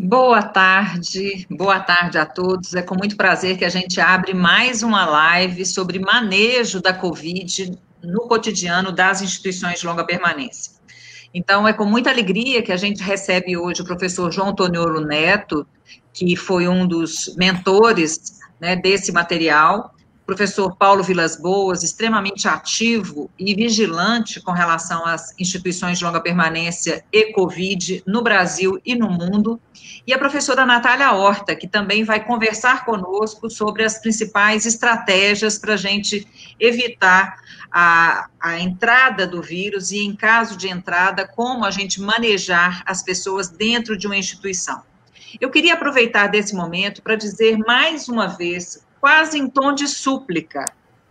Boa tarde, boa tarde a todos. É com muito prazer que a gente abre mais uma live sobre manejo da Covid no cotidiano das instituições de longa permanência. Então, é com muita alegria que a gente recebe hoje o professor João Toniolo Neto, que foi um dos mentores né, desse material, professor Paulo Vilas Boas, extremamente ativo e vigilante com relação às instituições de longa permanência e Covid no Brasil e no mundo, e a professora Natália Horta, que também vai conversar conosco sobre as principais estratégias para a gente evitar a, a entrada do vírus e, em caso de entrada, como a gente manejar as pessoas dentro de uma instituição. Eu queria aproveitar desse momento para dizer mais uma vez quase em tom de súplica.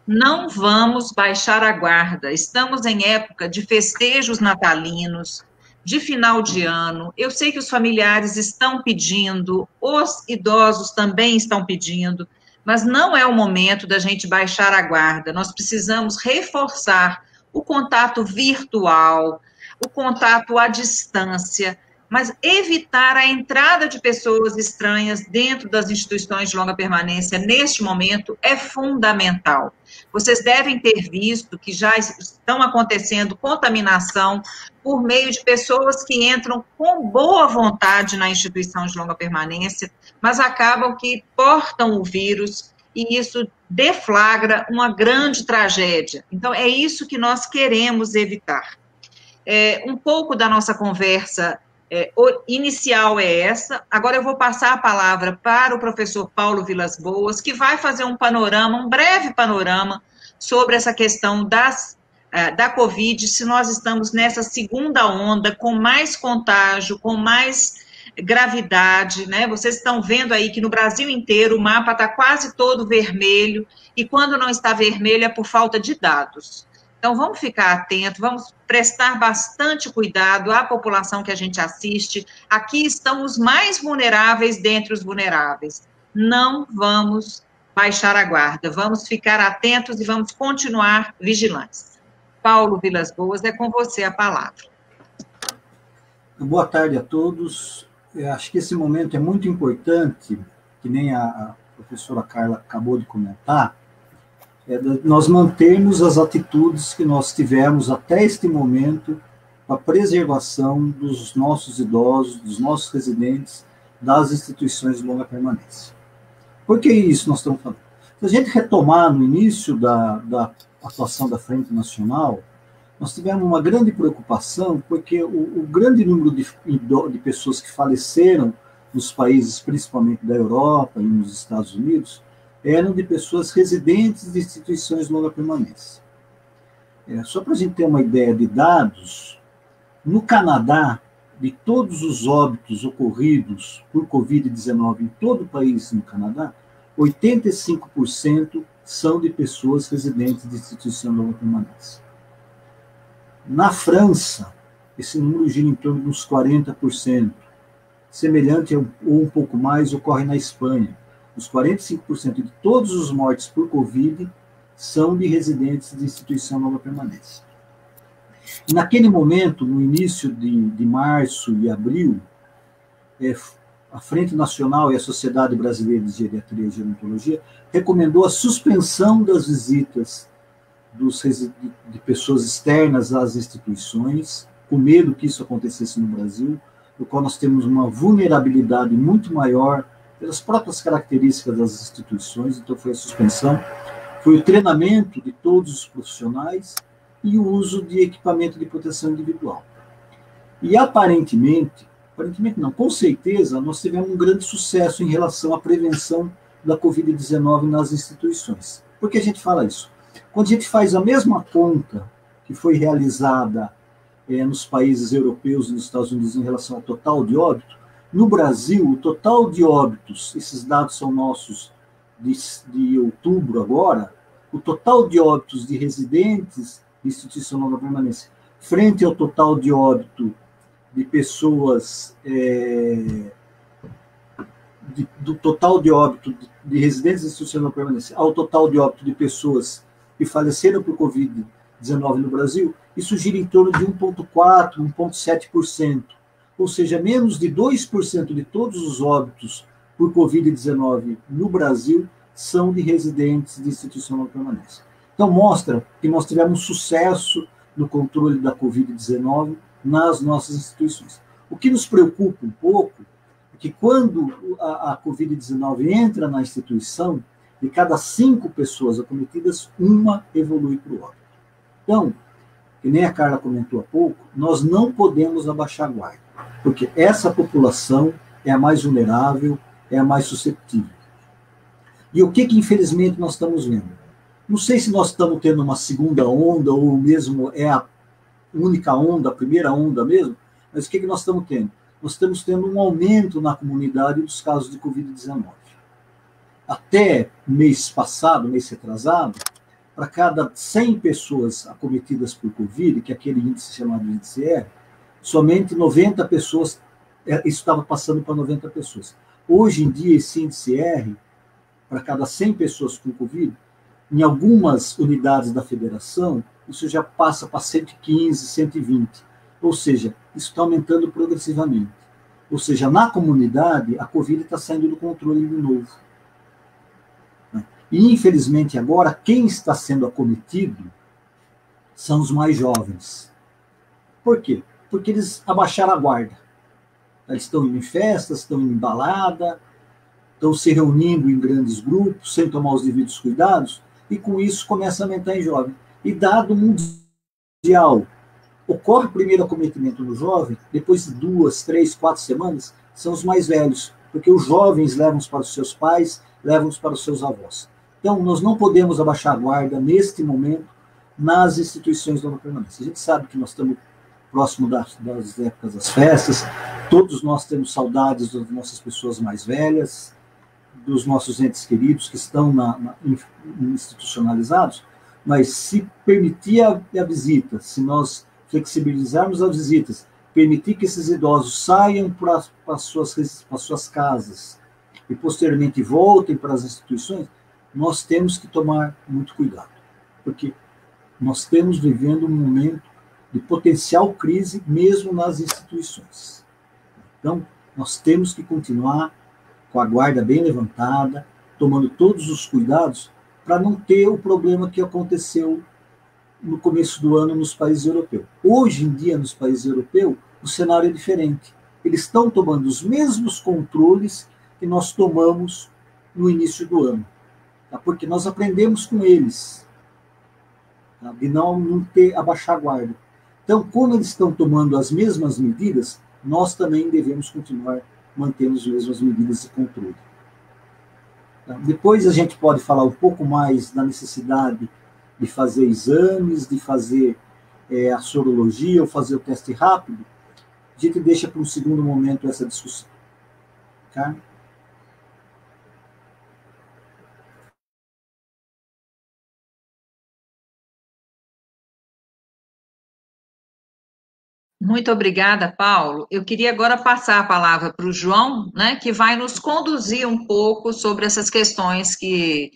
Não vamos baixar a guarda. Estamos em época de festejos natalinos, de final de ano. Eu sei que os familiares estão pedindo, os idosos também estão pedindo, mas não é o momento da gente baixar a guarda. Nós precisamos reforçar o contato virtual, o contato à distância, mas evitar a entrada de pessoas estranhas dentro das instituições de longa permanência neste momento é fundamental. Vocês devem ter visto que já estão acontecendo contaminação por meio de pessoas que entram com boa vontade na instituição de longa permanência, mas acabam que portam o vírus e isso deflagra uma grande tragédia. Então, é isso que nós queremos evitar. É, um pouco da nossa conversa é, inicial é essa. Agora eu vou passar a palavra para o professor Paulo Vilas Boas, que vai fazer um panorama, um breve panorama, sobre essa questão das, é, da Covid, se nós estamos nessa segunda onda, com mais contágio, com mais gravidade, né? Vocês estão vendo aí que no Brasil inteiro o mapa está quase todo vermelho, e quando não está vermelho é por falta de dados. Então, vamos ficar atentos, vamos prestar bastante cuidado à população que a gente assiste. Aqui estão os mais vulneráveis dentre os vulneráveis. Não vamos baixar a guarda, vamos ficar atentos e vamos continuar vigilantes. Paulo Vilas Boas, é com você a palavra. Boa tarde a todos. Eu acho que esse momento é muito importante, que nem a professora Carla acabou de comentar, é nós mantermos as atitudes que nós tivemos até este momento a preservação dos nossos idosos, dos nossos residentes, das instituições de longa permanência. Por que isso nós estamos falando? Se a gente retomar no início da, da atuação da Frente Nacional, nós tivemos uma grande preocupação, porque o, o grande número de, de pessoas que faleceram nos países, principalmente da Europa e nos Estados Unidos, eram de pessoas residentes de instituições de longa permanência. É, só para a gente ter uma ideia de dados, no Canadá, de todos os óbitos ocorridos por Covid-19 em todo o país no Canadá, 85% são de pessoas residentes de instituição de longa permanência. Na França, esse número gira em torno de uns 40%. Semelhante ou um pouco mais ocorre na Espanha, os 45% de todos os mortes por Covid são de residentes de instituição nova permanência. E naquele momento, no início de, de março e abril, é, a Frente Nacional e a Sociedade Brasileira de Geriatria e Gerontologia recomendou a suspensão das visitas dos, de, pessoas externas às instituições, com medo que isso acontecesse no Brasil, no qual nós temos uma vulnerabilidade muito maior pelas próprias características das instituições, então foi a suspensão, foi o treinamento de todos os profissionais e o uso de equipamento de proteção individual. E aparentemente, aparentemente não, com certeza, nós tivemos um grande sucesso em relação à prevenção da Covid-19 nas instituições. Por que a gente fala isso? Quando a gente faz a mesma conta que foi realizada é, nos países europeus e nos Estados Unidos em relação ao total de óbito, no Brasil, o total de óbitos, esses dados são nossos de, de outubro agora, o total de óbitos de residentes de instituição nova permanência, frente ao total de óbito de pessoas, é, de, do total de óbito de, de residentes de instituição nova permanência, ao total de óbito de pessoas que faleceram por Covid-19 no Brasil, isso gira em torno de 1,4%, 1,7%. Ou seja, menos de 2% de todos os óbitos por Covid-19 no Brasil são de residentes de instituição não permanência. Então, mostra que nós tivemos sucesso no controle da Covid-19 nas nossas instituições. O que nos preocupa um pouco é que quando a, a Covid-19 entra na instituição, de cada cinco pessoas acometidas, uma evolui para o óbito. Então, que nem a Carla comentou há pouco, nós não podemos abaixar a guarda, porque essa população é a mais vulnerável, é a mais suscetível. E o que, que infelizmente nós estamos vendo? Não sei se nós estamos tendo uma segunda onda ou mesmo é a única onda, a primeira onda mesmo, mas o que, que nós estamos tendo? Nós estamos tendo um aumento na comunidade dos casos de Covid-19. Até mês passado, mês retrasado, para cada 100 pessoas acometidas por Covid, que é aquele índice chamado índice R, somente 90 pessoas, é, isso estava passando para 90 pessoas. Hoje em dia, esse índice R, para cada 100 pessoas com Covid, em algumas unidades da federação, isso já passa para 115, 120. Ou seja, isso está aumentando progressivamente. Ou seja, na comunidade, a Covid está saindo do controle de novo. E, infelizmente, agora, quem está sendo acometido são os mais jovens. Por quê? Porque eles abaixaram a guarda. Eles estão indo em festas, estão indo em balada, estão se reunindo em grandes grupos, sem tomar os devidos cuidados, e com isso começa a aumentar em jovem. E dado mundial, ocorre o primeiro acometimento no jovem, depois de duas, três, quatro semanas, são os mais velhos, porque os jovens levam para os seus pais, levam para os seus avós. Então, nós não podemos abaixar a guarda neste momento nas instituições da permanência. A gente sabe que nós estamos próximo das, das épocas das festas, todos nós temos saudades das nossas pessoas mais velhas, dos nossos entes queridos que estão na, na, institucionalizados, mas se permitir a, a visita, se nós flexibilizarmos as visitas, permitir que esses idosos saiam para, para, suas, as suas casas e posteriormente voltem para as instituições, nós temos que tomar muito cuidado, porque nós estamos vivendo um momento de potencial crise mesmo nas instituições. Então, nós temos que continuar com a guarda bem levantada, tomando todos os cuidados para não ter o problema que aconteceu no começo do ano nos países europeus. Hoje em dia, nos países europeus, o cenário é diferente. Eles estão tomando os mesmos controles que nós tomamos no início do ano tá? porque nós aprendemos com eles, tá? de não, não ter abaixar a guarda. Então, como eles estão tomando as mesmas medidas, nós também devemos continuar mantendo as mesmas medidas de controle. Tá? Depois a gente pode falar um pouco mais da necessidade de fazer exames, de fazer é, a sorologia ou fazer o teste rápido. A gente deixa para um segundo momento essa discussão. Tá? Muito obrigada, Paulo. Eu queria agora passar a palavra para o João, né, que vai nos conduzir um pouco sobre essas questões que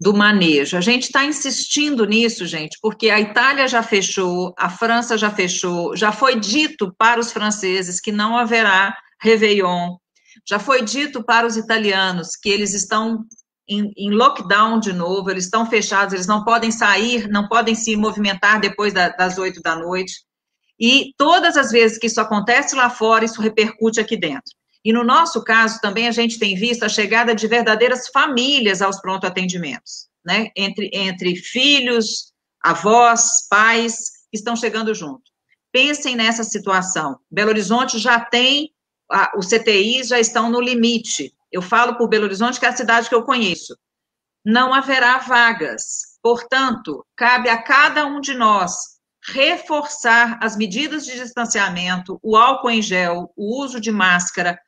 do manejo. A gente está insistindo nisso, gente, porque a Itália já fechou, a França já fechou, já foi dito para os franceses que não haverá Réveillon, já foi dito para os italianos que eles estão em, em lockdown de novo, eles estão fechados, eles não podem sair, não podem se movimentar depois da, das oito da noite. E todas as vezes que isso acontece lá fora, isso repercute aqui dentro. E no nosso caso, também a gente tem visto a chegada de verdadeiras famílias aos pronto atendimentos, né? Entre, entre filhos, avós, pais, que estão chegando junto. Pensem nessa situação. Belo Horizonte já tem, a, os CTIs já estão no limite. Eu falo por Belo Horizonte, que é a cidade que eu conheço. Não haverá vagas. Portanto, cabe a cada um de nós reforçar as medidas de distanciamento, o álcool em gel, o uso de máscara,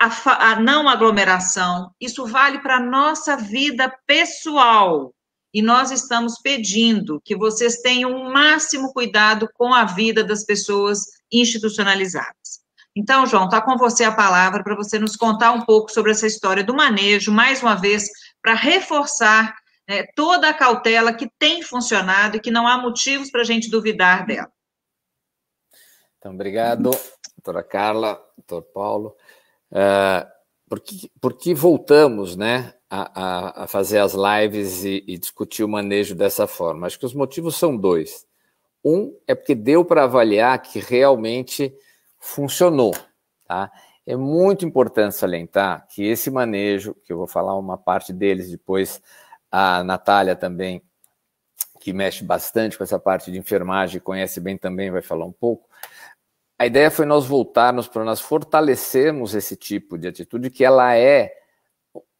a, a não aglomeração, isso vale para a nossa vida pessoal. E nós estamos pedindo que vocês tenham o máximo cuidado com a vida das pessoas institucionalizadas. Então, João, está com você a palavra para você nos contar um pouco sobre essa história do manejo, mais uma vez, para reforçar né, toda a cautela que tem funcionado e que não há motivos para a gente duvidar dela. Então, obrigado. doutora Carla, doutor Paulo. Uh, por, que, por que voltamos né, a, a, a fazer as lives e, e, discutir o manejo dessa forma? Acho que os motivos são dois. Um é porque deu para avaliar que realmente funcionou. Tá? É muito importante salientar que esse manejo, que eu vou falar uma parte deles depois, a Natália também, que mexe bastante com essa parte de enfermagem, conhece bem também, vai falar um pouco. A ideia foi nós voltarmos para nós fortalecermos esse tipo de atitude, que ela é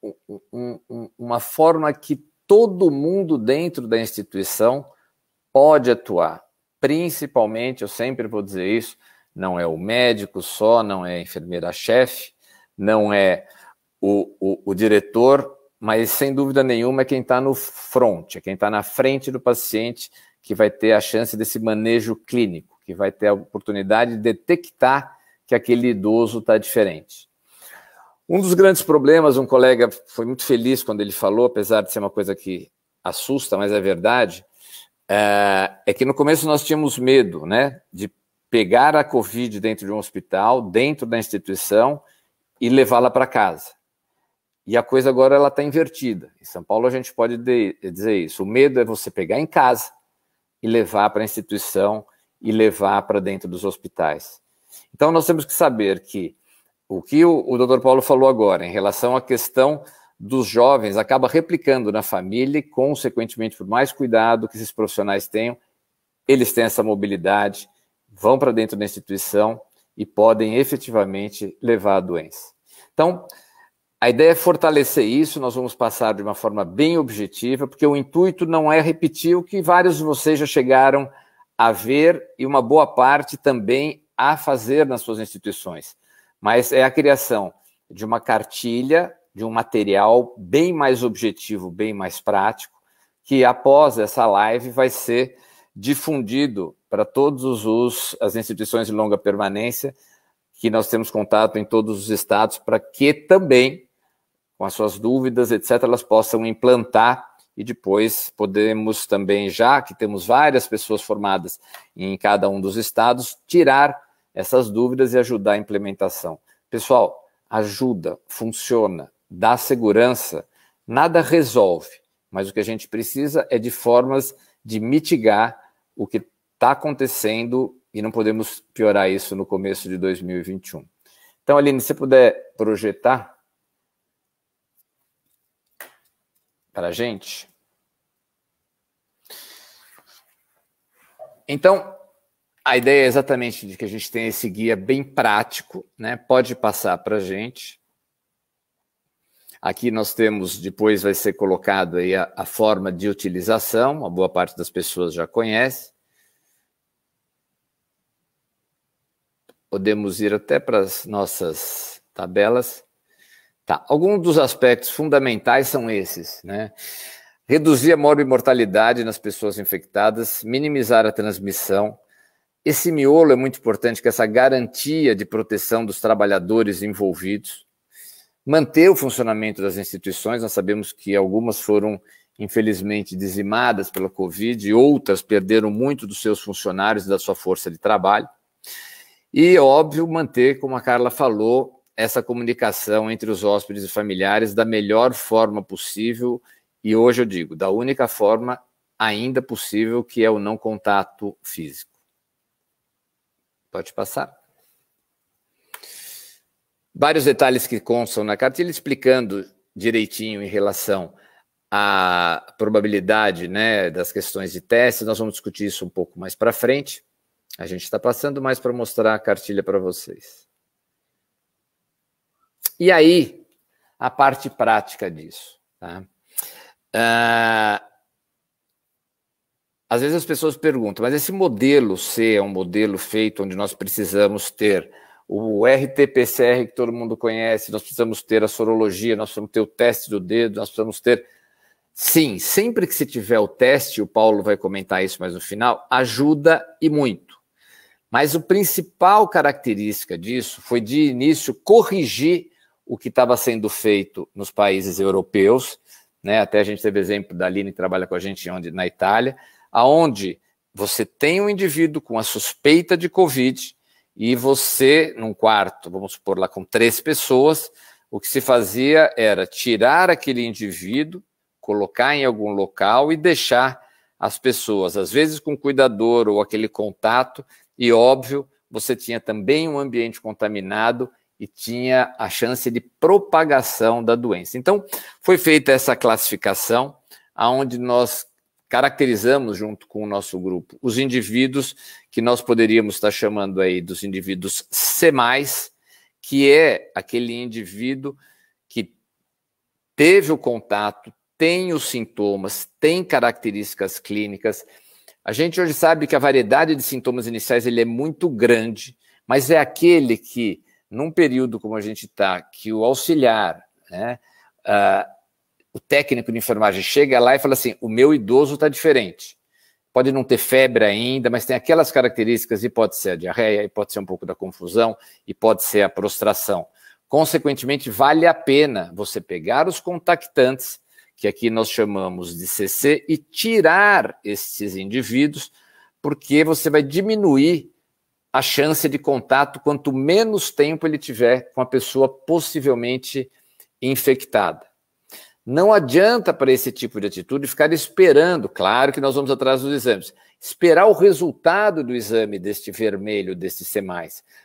um, um, uma forma que todo mundo dentro da instituição pode atuar. Principalmente, eu sempre vou dizer isso, não é o médico só, não é a enfermeira-chefe, não é o, o, o, diretor, mas sem dúvida nenhuma é quem está no front, é quem está na frente do paciente que vai ter a chance desse manejo clínico, que vai ter a oportunidade de detectar que aquele idoso está diferente. Um dos grandes problemas, um colega foi muito feliz quando ele falou, apesar de ser uma coisa que assusta, mas é verdade, é, é que no começo nós tínhamos medo, né, de pegar a Covid dentro de um hospital, dentro da instituição e levá-la para casa. E a coisa agora ela está invertida. Em São Paulo a gente pode dizer isso. O medo é você pegar em casa e levar para a instituição e levar para dentro dos hospitais. Então nós temos que saber que o que o, o Dr. Paulo falou agora em relação à questão dos jovens acaba replicando na família e, consequentemente, por mais cuidado que esses profissionais tenham, eles têm essa mobilidade, vão para dentro da instituição e podem efetivamente levar a doença. Então, a ideia é fortalecer isso, nós vamos passar de uma forma bem objetiva, porque o intuito não é repetir o que vários de vocês já chegaram a ver e uma boa parte também a fazer nas suas instituições, mas é a criação de uma cartilha, de um material bem mais objetivo, bem mais prático, que após essa live vai ser difundido para todas as instituições de longa permanência, que nós temos contato em todos os estados, para que também, com as suas dúvidas, etc., elas possam implantar e depois podemos também, já que temos várias pessoas formadas em cada um dos estados, tirar essas dúvidas e ajudar a implementação. Pessoal, ajuda, funciona, dá segurança, nada resolve, mas o que a gente precisa é de formas de mitigar o que está acontecendo e não podemos piorar isso no começo de 2021. Então, Aline, se você puder projetar para a gente. Então, a ideia é exatamente de que a gente tenha esse guia bem prático, né? Pode passar para a gente. Aqui nós temos, depois vai ser colocado aí a, a forma de utilização, uma boa parte das pessoas já conhece. Podemos ir até para as nossas tabelas. Tá, alguns dos aspectos fundamentais são esses, né? Reduzir a morbimortalidade nas pessoas infectadas, minimizar a transmissão. Esse miolo é muito importante, que é essa garantia de proteção dos trabalhadores envolvidos manter o funcionamento das instituições. Nós sabemos que algumas foram, infelizmente, dizimadas pela Covid, outras perderam muito dos seus funcionários e da sua força de trabalho. E, óbvio, manter, como a Carla falou, essa comunicação entre os hóspedes e familiares da melhor forma possível, e hoje eu digo, da única forma ainda possível, que é o não contato físico. Pode passar vários detalhes que constam na cartilha explicando direitinho em relação à probabilidade né, das questões de teste. Nós vamos discutir isso um pouco mais para frente. A gente está passando mais para mostrar a cartilha para vocês. E aí, a parte prática disso. Tá? Uh, às vezes as pessoas perguntam, mas esse modelo C é um modelo feito onde nós precisamos ter o RT-PCR que todo mundo conhece, nós precisamos ter a sorologia, nós precisamos ter o teste do dedo, nós precisamos ter. Sim, sempre que se tiver o teste, o Paulo vai comentar isso mais no final, ajuda e muito. Mas o principal característica disso foi de início corrigir o que estava sendo feito nos países europeus, né? Até a gente teve exemplo da Aline que trabalha com a gente onde na Itália, aonde você tem um indivíduo com a suspeita de COVID, e você, num quarto, vamos supor lá com três pessoas, o que se fazia era tirar aquele indivíduo, colocar em algum local e deixar as pessoas, às vezes com cuidador ou aquele contato, e óbvio, você tinha também um ambiente contaminado e tinha a chance de propagação da doença. Então, foi feita essa classificação, aonde nós caracterizamos junto com o nosso grupo os indivíduos que nós poderíamos estar chamando aí dos indivíduos C+, que é aquele indivíduo que teve o contato, tem os sintomas, tem características clínicas. A gente hoje sabe que a variedade de sintomas iniciais ele é muito grande, mas é aquele que, num período como a gente está, que o auxiliar, né, uh, o técnico de enfermagem chega lá e fala assim: o meu idoso está diferente. Pode não ter febre ainda, mas tem aquelas características, e pode ser a diarreia, e pode ser um pouco da confusão, e pode ser a prostração. Consequentemente, vale a pena você pegar os contactantes, que aqui nós chamamos de CC, e tirar esses indivíduos, porque você vai diminuir a chance de contato quanto menos tempo ele tiver com a pessoa possivelmente infectada. Não adianta para esse tipo de atitude ficar esperando, claro que nós vamos atrás dos exames, esperar o resultado do exame deste vermelho, deste C+.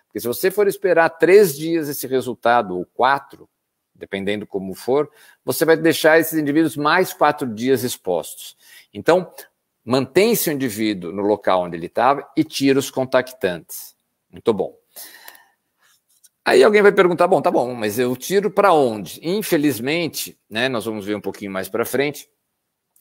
Porque se você for esperar três dias esse resultado, ou quatro, dependendo como for, você vai deixar esses indivíduos mais quatro dias expostos. Então, mantém-se o indivíduo no local onde ele estava e tira os contactantes. Muito bom. Aí alguém vai perguntar, bom, tá bom, mas eu tiro para onde? Infelizmente, né, nós vamos ver um pouquinho mais para frente,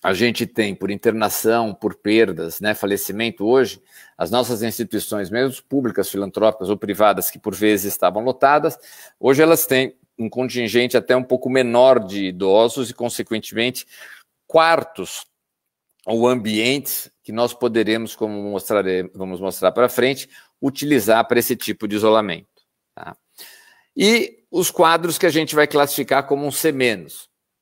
a gente tem por internação, por perdas, né, falecimento hoje, as nossas instituições, mesmo públicas, filantrópicas ou privadas, que por vezes estavam lotadas, hoje elas têm um contingente até um pouco menor de idosos e, consequentemente, quartos ou ambientes que nós poderemos, como mostraremos, vamos mostrar para frente, utilizar para esse tipo de isolamento. Tá? E os quadros que a gente vai classificar como um C-.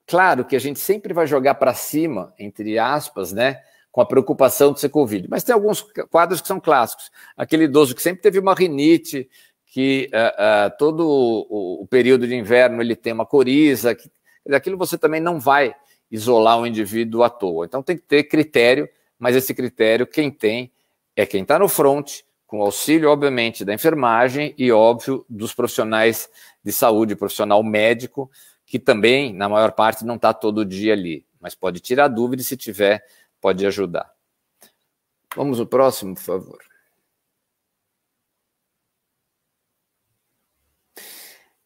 Claro que a gente sempre vai jogar para cima, entre aspas, né? Com a preocupação de ser Covid. Mas tem alguns quadros que são clássicos. Aquele idoso que sempre teve uma rinite, que uh, uh, todo o, o, período de inverno ele tem uma coriza, que, aquilo você também não vai isolar o indivíduo à toa. Então tem que ter critério, mas esse critério quem tem é quem está no front, com auxílio, obviamente, da enfermagem e, óbvio, dos profissionais de saúde, profissional médico, que também, na maior parte, não está todo dia ali, mas pode tirar dúvida e, se tiver, pode ajudar. Vamos no próximo, por favor.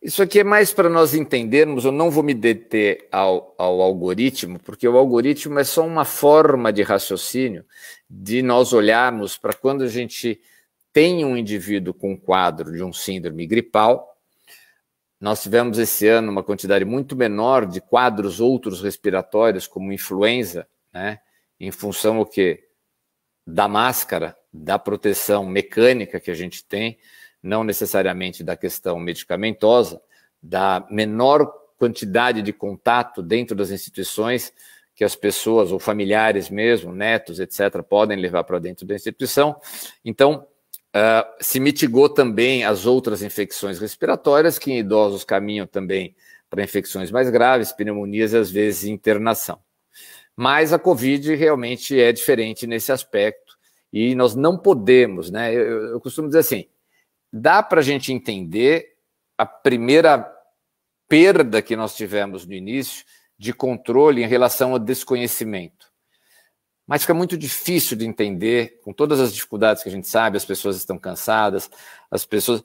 Isso aqui é mais para nós entendermos, eu não vou me deter ao, ao, algoritmo, porque o algoritmo é só uma forma de raciocínio de nós olharmos para quando a gente tem um indivíduo com quadro de um síndrome gripal. Nós tivemos esse ano uma quantidade muito menor de quadros outros respiratórios, como influenza, né? Em função o quê? Da máscara, da proteção mecânica que a gente tem, não necessariamente da questão medicamentosa, da menor quantidade de contato dentro das instituições que as pessoas, ou familiares mesmo, netos, etc., podem levar para dentro da instituição. Então, Uh, se mitigou também as outras infecções respiratórias, que em idosos caminham também para infecções mais graves, pneumonias e às vezes internação. Mas a Covid realmente é diferente nesse aspecto e nós não podemos, né? Eu, eu costumo dizer assim: dá para a gente entender a primeira perda que nós tivemos no início de controle em relação ao desconhecimento mas fica muito difícil de entender, com todas as dificuldades que a gente sabe, as pessoas estão cansadas, as pessoas.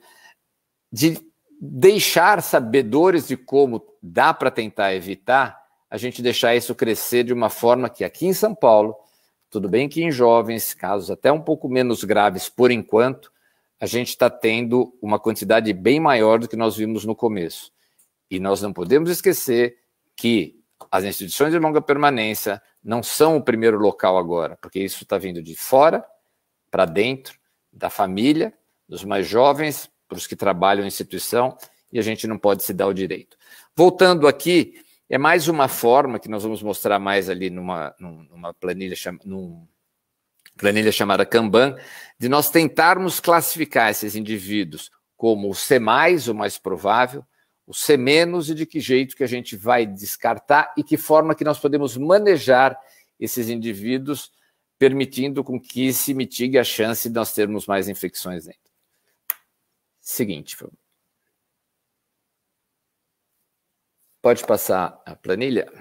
de deixar sabedores de como dá para tentar evitar, a gente deixar isso crescer de uma forma que aqui em São Paulo, tudo bem que em jovens, casos até um pouco menos graves por enquanto, a gente está tendo uma quantidade bem maior do que nós vimos no começo. E nós não podemos esquecer que as instituições de longa permanência, não são o primeiro local agora, porque isso está vindo de fora para dentro, da família, dos mais jovens, para os que trabalham em instituição, e a gente não pode se dar o direito. Voltando aqui, é mais uma forma que nós vamos mostrar mais ali numa, numa planilha, num, planilha chamada Kanban, de nós tentarmos classificar esses indivíduos como o C+, o mais provável, o C- e de que jeito que a gente vai descartar e que forma que nós podemos manejar esses indivíduos, permitindo com que se mitigue a chance de nós termos mais infecções dentro. Seguinte. Pode passar a planilha?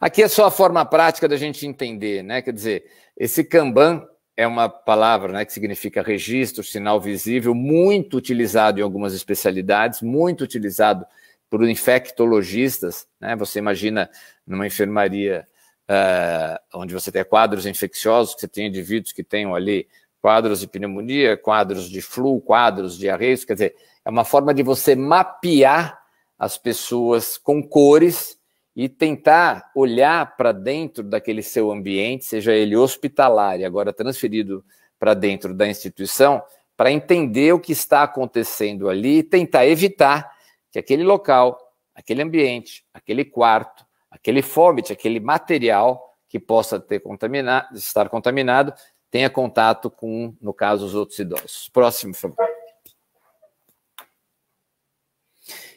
Aqui é só a forma prática da gente entender, né? Quer dizer, esse Kanban é uma palavra né, que significa registro, sinal visível, muito utilizado em algumas especialidades, muito utilizado por infectologistas. Né? Você imagina numa enfermaria uh, onde você tem quadros infecciosos, que você tem indivíduos que tenham ali quadros de pneumonia, quadros de flu, quadros de arreios, quer dizer, é uma forma de você mapear as pessoas com cores e tentar olhar para dentro daquele seu ambiente, seja ele hospitalar e agora transferido para dentro da instituição, para entender o que está acontecendo ali e tentar evitar que aquele local, aquele ambiente, aquele quarto, aquele fómite, aquele material que possa ter contaminado, estar contaminado, tenha contato com, no caso, os outros idosos. Próximo, por favor.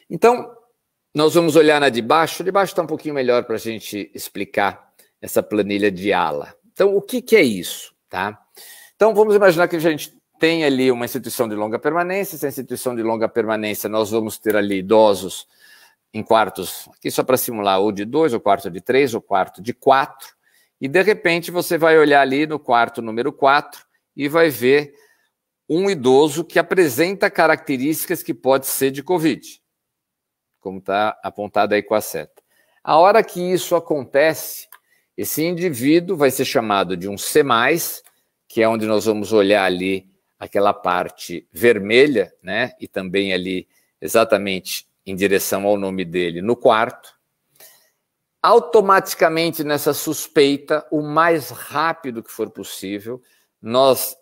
Então, nós vamos olhar na de baixo. De baixo está um pouquinho melhor para a gente explicar essa planilha de ala. Então, o que, que é isso? Tá? Então, vamos imaginar que a gente tem ali uma instituição de longa permanência. Essa instituição de longa permanência, nós vamos ter ali idosos em quartos, aqui só para simular, ou de dois, ou quarto de três, ou quarto de quatro. E, de repente, você vai olhar ali no quarto número quatro e vai ver um idoso que apresenta características que pode ser de Covid como está apontado aí com a seta. A hora que isso acontece, esse indivíduo vai ser chamado de um C, que é onde nós vamos olhar ali aquela parte vermelha, né? E também ali exatamente em direção ao nome dele no quarto. Automaticamente nessa suspeita, o mais rápido que for possível, nós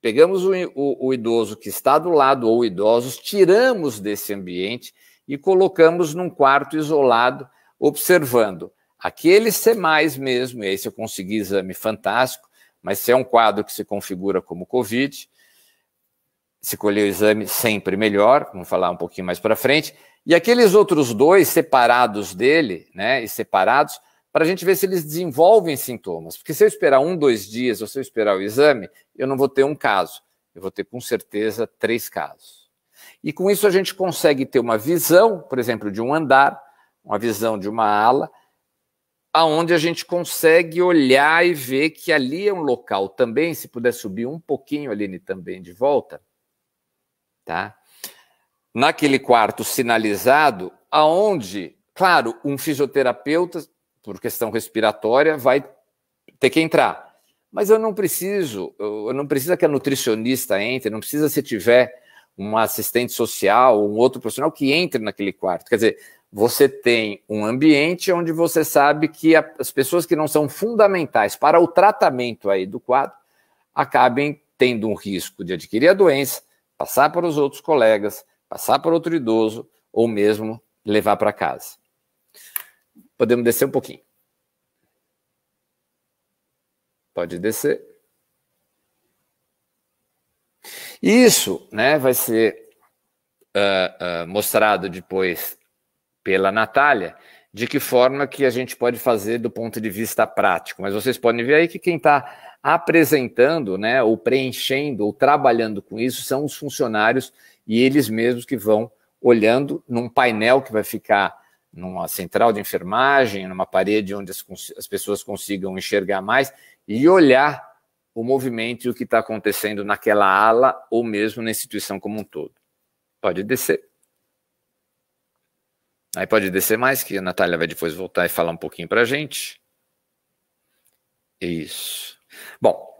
pegamos o, o, o idoso que está do lado ou idosos, tiramos desse ambiente e colocamos num quarto isolado, observando aquele C mesmo, e aí se eu conseguir exame fantástico, mas se é um quadro que se configura como Covid, se colher o exame sempre melhor, vamos falar um pouquinho mais para frente, e aqueles outros dois separados dele, né, e separados, para a gente ver se eles desenvolvem sintomas. Porque se eu esperar um, dois dias, ou se eu esperar o exame, eu não vou ter um caso, eu vou ter com certeza três casos. E com isso a gente consegue ter uma visão, por exemplo, de um andar, uma visão de uma ala, aonde a gente consegue olhar e ver que ali é um local também, se puder subir um pouquinho ali também de volta, tá? Naquele quarto sinalizado, aonde, claro, um fisioterapeuta, por questão respiratória, vai ter que entrar. Mas eu não preciso, eu não preciso que a nutricionista entre, não precisa se tiver um assistente social, um outro profissional que entre naquele quarto. Quer dizer, você tem um ambiente onde você sabe que as pessoas que não são fundamentais para o tratamento aí do quadro acabem tendo um risco de adquirir a doença, passar para os outros colegas, passar para outro idoso ou mesmo levar para casa. Podemos descer um pouquinho. Pode descer. Isso né, vai ser uh, uh, mostrado depois pela Natália, de que forma que a gente pode fazer do ponto de vista prático. Mas vocês podem ver aí que quem está apresentando, né, ou preenchendo, ou trabalhando com isso, são os funcionários e eles mesmos que vão olhando num painel que vai ficar numa central de enfermagem, numa parede onde as, as pessoas consigam enxergar mais e olhar o movimento e o que está acontecendo naquela ala ou mesmo na instituição como um todo. Pode descer. Aí pode descer mais, que a Natália vai depois voltar e falar um pouquinho para a gente. Isso. Bom,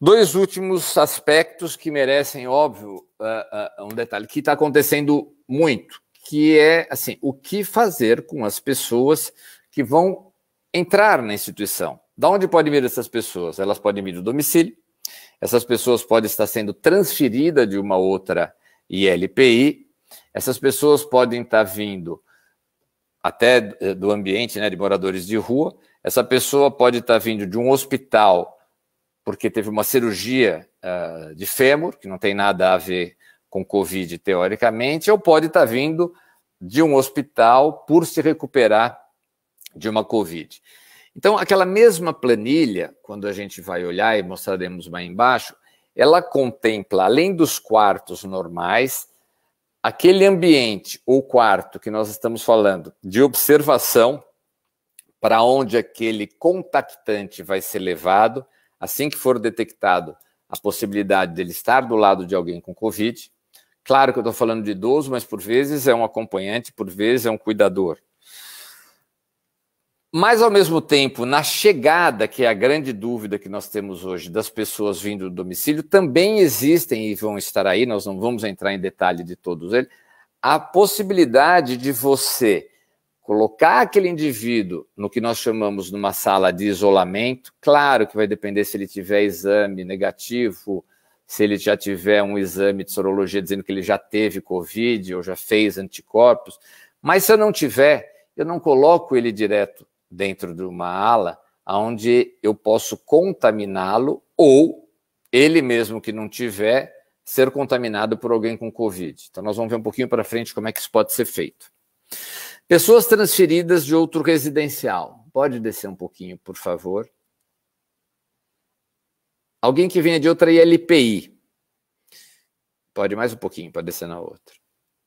dois últimos aspectos que merecem, óbvio, uh, uh, um detalhe que está acontecendo muito, que é assim, o que fazer com as pessoas que vão entrar na instituição. Da onde podem vir essas pessoas? Elas podem vir do domicílio, essas pessoas podem estar sendo transferidas de uma outra ILPI, essas pessoas podem estar vindo até do ambiente né, de moradores de rua, essa pessoa pode estar vindo de um hospital porque teve uma cirurgia uh, de fêmur, que não tem nada a ver com Covid, teoricamente, ou pode estar vindo de um hospital por se recuperar de uma Covid. Então, aquela mesma planilha, quando a gente vai olhar e mostraremos mais embaixo, ela contempla, além dos quartos normais, aquele ambiente ou quarto que nós estamos falando de observação, para onde aquele contactante vai ser levado, assim que for detectado a possibilidade dele estar do lado de alguém com Covid. Claro que eu estou falando de idoso, mas por vezes é um acompanhante, por vezes é um cuidador. Mas, ao mesmo tempo, na chegada, que é a grande dúvida que nós temos hoje das pessoas vindo do domicílio, também existem e vão estar aí, nós não vamos entrar em detalhe de todos eles, a possibilidade de você colocar aquele indivíduo no que nós chamamos numa sala de isolamento. Claro que vai depender se ele tiver exame negativo, se ele já tiver um exame de sorologia dizendo que ele já teve Covid ou já fez anticorpos. Mas se eu não tiver, eu não coloco ele direto dentro de uma ala onde eu posso contaminá-lo ou ele mesmo que não tiver ser contaminado por alguém com Covid. Então nós vamos ver um pouquinho para frente como é que isso pode ser feito. Pessoas transferidas de outro residencial. Pode descer um pouquinho, por favor. Alguém que venha de outra ILPI. Pode mais um pouquinho, pode descer na outra.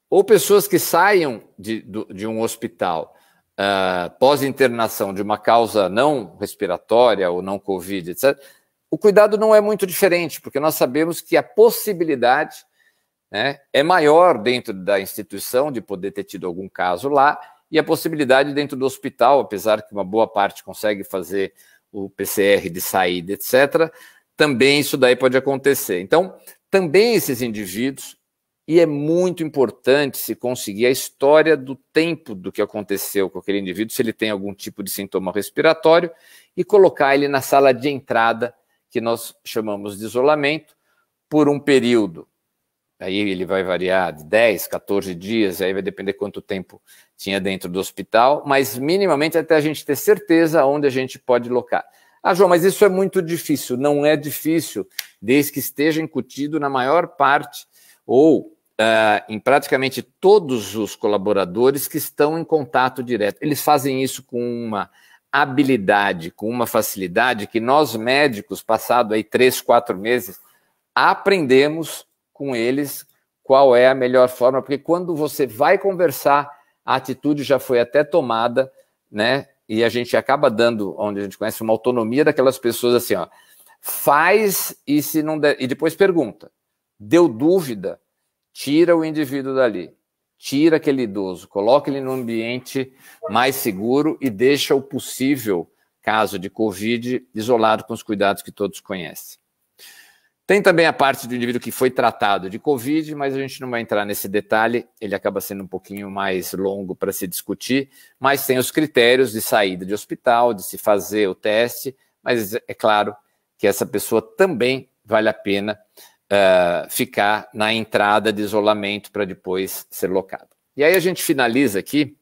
Ou pessoas que saiam de, de um hospital uh, pós-internação de uma causa não respiratória ou não Covid, etc., o cuidado não é muito diferente, porque nós sabemos que a possibilidade né, é maior dentro da instituição de poder ter tido algum caso lá, e a possibilidade dentro do hospital, apesar que uma boa parte consegue fazer o PCR de saída, etc., também isso daí pode acontecer. Então, também esses indivíduos e é muito importante se conseguir a história do tempo do que aconteceu com aquele indivíduo, se ele tem algum tipo de sintoma respiratório, e colocar ele na sala de entrada, que nós chamamos de isolamento, por um período. Aí ele vai variar de 10, 14 dias, aí vai depender quanto tempo tinha dentro do hospital, mas minimamente até a gente ter certeza onde a gente pode locar. Ah, João, mas isso é muito difícil. Não é difícil, desde que esteja incutido na maior parte ou uh, em praticamente todos os colaboradores que estão em contato direto. Eles fazem isso com uma habilidade, com uma facilidade que nós médicos, passado aí três, quatro meses, aprendemos com eles qual é a melhor forma, porque quando você vai conversar, a atitude já foi até tomada, né? E a gente acaba dando, onde a gente conhece, uma autonomia daquelas pessoas assim, ó. Faz e se não der, e depois pergunta. Deu dúvida? Tira o indivíduo dali, tira aquele idoso, coloca ele num ambiente mais seguro e deixa o possível caso de Covid isolado com os cuidados que todos conhecem. Tem também a parte do indivíduo que foi tratado de Covid, mas a gente não vai entrar nesse detalhe, ele acaba sendo um pouquinho mais longo para se discutir, mas tem os critérios de saída de hospital, de se fazer o teste, mas é claro que essa pessoa também vale a pena uh, ficar na entrada de isolamento para depois ser locado. E aí a gente finaliza aqui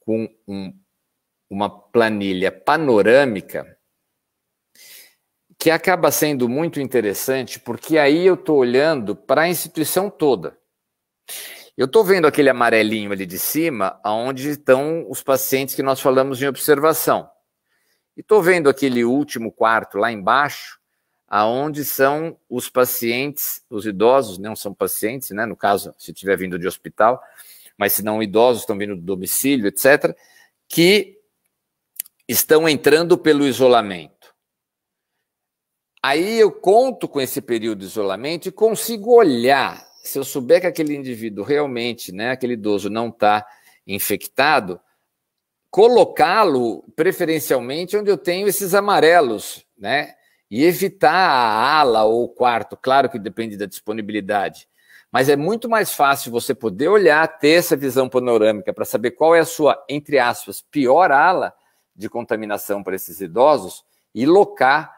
com um, uma planilha panorâmica que acaba sendo muito interessante, porque aí eu estou olhando para a instituição toda. Eu estou vendo aquele amarelinho ali de cima, onde estão os pacientes que nós falamos em observação. E estou vendo aquele último quarto lá embaixo, aonde são os pacientes, os idosos não são pacientes, né, no caso, se tiver vindo de hospital, mas se não idosos estão vindo do domicílio, etc., que estão entrando pelo isolamento. Aí eu conto com esse período de isolamento e consigo olhar, se eu souber que aquele indivíduo realmente, né, aquele idoso não está infectado, colocá-lo preferencialmente onde eu tenho esses amarelos, né? E evitar a ala ou o quarto, claro que depende da disponibilidade, mas é muito mais fácil você poder olhar, ter essa visão panorâmica para saber qual é a sua, entre aspas, pior ala de contaminação para esses idosos e locar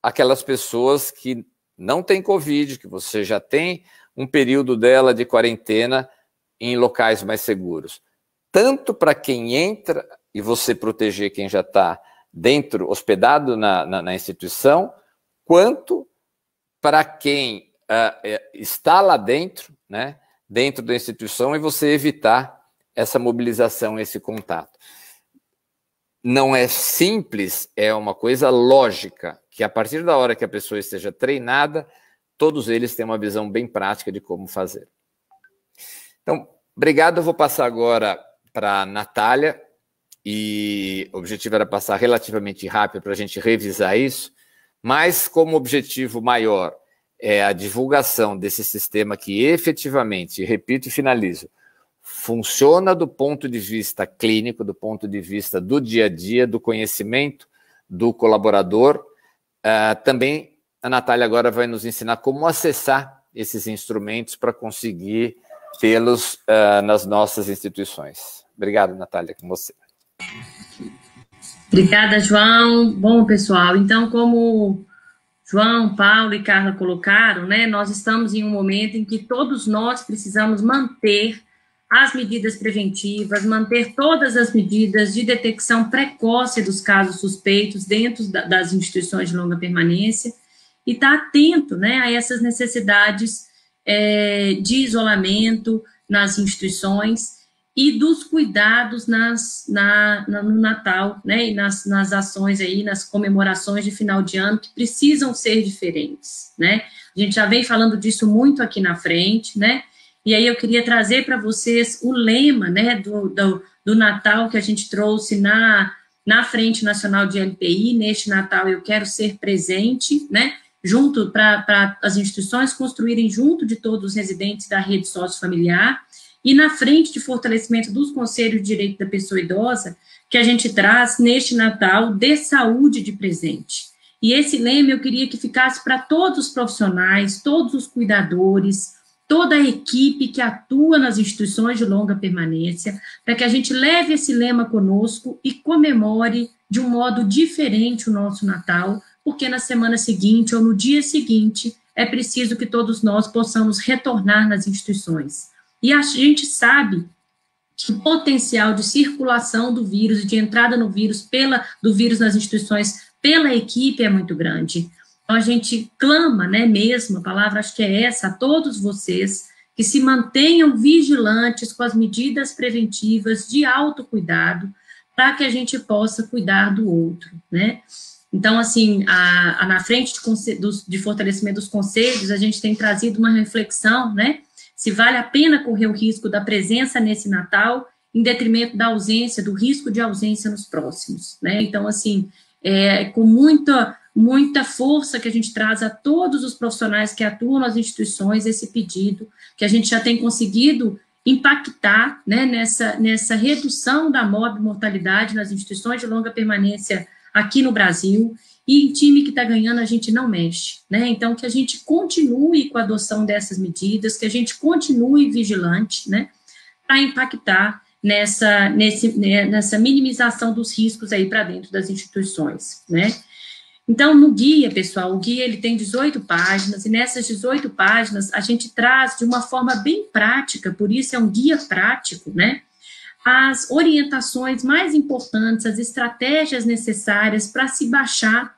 aquelas pessoas que não têm Covid, que você já tem um período dela de quarentena em locais mais seguros. Tanto para quem entra e você proteger quem já está dentro, hospedado na, na, na instituição, quanto para quem uh, está lá dentro, né, dentro da instituição, e você evitar essa mobilização, esse contato. Não é simples, é uma coisa lógica, que a partir da hora que a pessoa esteja treinada, todos eles têm uma visão bem prática de como fazer. Então, obrigado. Eu vou passar agora para a Natália, e o objetivo era passar relativamente rápido para a gente revisar isso, mas como objetivo maior é a divulgação desse sistema que efetivamente, repito e finalizo, funciona do ponto de vista clínico, do ponto de vista do dia a dia, do conhecimento do colaborador. Uh, também a Natália agora vai nos ensinar como acessar esses instrumentos para conseguir tê-los uh, nas nossas instituições. Obrigado, Natália, com você. Obrigada, João. Bom, pessoal, então, como João, Paulo e Carla colocaram, né, nós estamos em um momento em que todos nós precisamos manter as medidas preventivas, manter todas as medidas de detecção precoce dos casos suspeitos dentro das instituições de longa permanência e estar tá atento né, a essas necessidades é, de isolamento nas instituições e dos cuidados nas, na, na, no Natal, né, e nas, nas ações aí, nas comemorações de final de ano, que precisam ser diferentes, né, a gente já vem falando disso muito aqui na frente, né, e aí eu queria trazer para vocês o lema, né, do, do, do Natal que a gente trouxe na, na Frente Nacional de LPI, neste Natal eu quero ser presente, né, junto para as instituições construírem junto de todos os residentes da rede sócio-familiar, e na frente de fortalecimento dos conselhos de direito da pessoa idosa, que a gente traz neste Natal de saúde de presente. E esse lema eu queria que ficasse para todos os profissionais, todos os cuidadores, toda a equipe que atua nas instituições de longa permanência, para que a gente leve esse lema conosco e comemore de um modo diferente o nosso Natal, porque na semana seguinte ou no dia seguinte é preciso que todos nós possamos retornar nas instituições. E a gente sabe que o potencial de circulação do vírus de entrada no vírus pela do vírus nas instituições pela equipe é muito grande. Então a gente clama, né, mesmo, a palavra acho que é essa, a todos vocês que se mantenham vigilantes com as medidas preventivas de autocuidado para que a gente possa cuidar do outro, né? Então, assim, a, a na frente de, de fortalecimento dos conselhos, a gente tem trazido uma reflexão, né, se vale a pena correr o risco da presença nesse Natal em detrimento da ausência, do risco de ausência nos próximos, né? Então, assim, é com muita, muita força que a gente traz a todos os profissionais que atuam nas instituições esse pedido, que a gente já tem conseguido impactar, né, nessa, nessa redução da mortalidade nas instituições de longa permanência aqui no Brasil, e em time que está ganhando, a gente não mexe, né? Então, que a gente continue com a adoção dessas medidas, que a gente continue vigilante, né? Para impactar nessa, nesse, né, nessa minimização dos riscos aí para dentro das instituições, né? Então, no guia, pessoal, o guia ele tem 18 páginas, e nessas 18 páginas a gente traz de uma forma bem prática, por isso é um guia prático, né? As orientações mais importantes, as estratégias necessárias para se baixar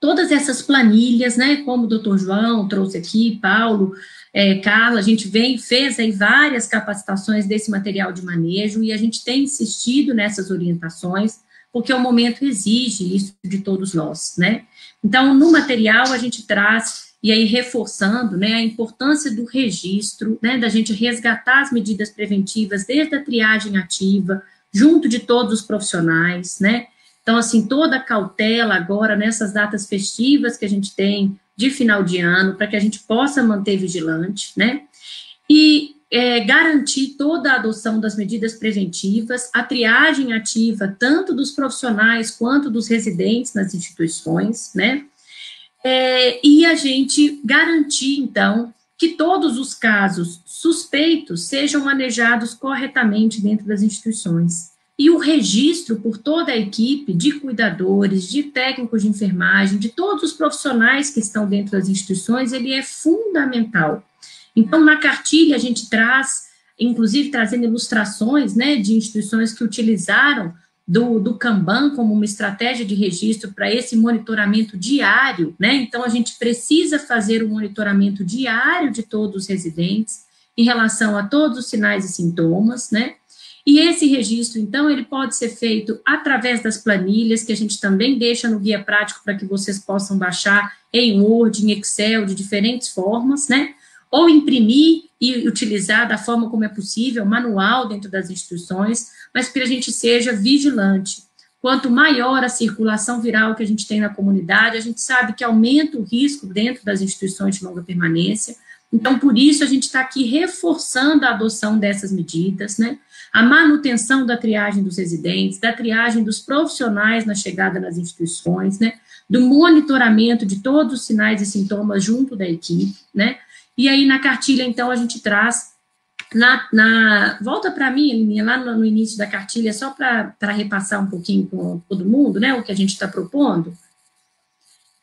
todas essas planilhas, né, como o doutor João trouxe aqui, Paulo, é, Carla, a gente vem, fez aí várias capacitações desse material de manejo e a gente tem insistido nessas orientações, porque o momento exige isso de todos nós, né? Então, no material a gente traz e aí reforçando né, a importância do registro, né, da gente resgatar as medidas preventivas desde a triagem ativa, junto de todos os profissionais, né? Então, assim, toda a cautela agora nessas datas festivas que a gente tem de final de ano, para que a gente possa manter vigilante, né? E é, garantir toda a adoção das medidas preventivas, a triagem ativa, tanto dos profissionais quanto dos residentes nas instituições, né? É, e a gente garantir, então, que todos os casos suspeitos sejam manejados corretamente dentro das instituições. E o registro por toda a equipe de cuidadores, de técnicos de enfermagem, de todos os profissionais que estão dentro das instituições, ele é fundamental. Então, na cartilha, a gente traz, inclusive trazendo ilustrações né, de instituições que utilizaram do, do Kanban como uma estratégia de registro para esse monitoramento diário, né? Então, a gente precisa fazer o um monitoramento diário de todos os residentes em relação a todos os sinais e sintomas, né? E esse registro, então, ele pode ser feito através das planilhas, que a gente também deixa no guia prático para que vocês possam baixar em Word, em Excel, de diferentes formas, né? Ou imprimir e utilizar da forma como é possível, manual dentro das instituições, mas que a gente seja vigilante. Quanto maior a circulação viral que a gente tem na comunidade, a gente sabe que aumenta o risco dentro das instituições de longa permanência. Então, por isso, a gente está aqui reforçando a adoção dessas medidas, né? A manutenção da triagem dos residentes, da triagem dos profissionais na chegada nas instituições, né? Do monitoramento de todos os sinais e sintomas junto da equipe, né? E aí, na cartilha, então, a gente traz na, na, volta para mim, Eliminha, lá no, no, início da cartilha, só para repassar um pouquinho com todo mundo, né, o que a gente está propondo.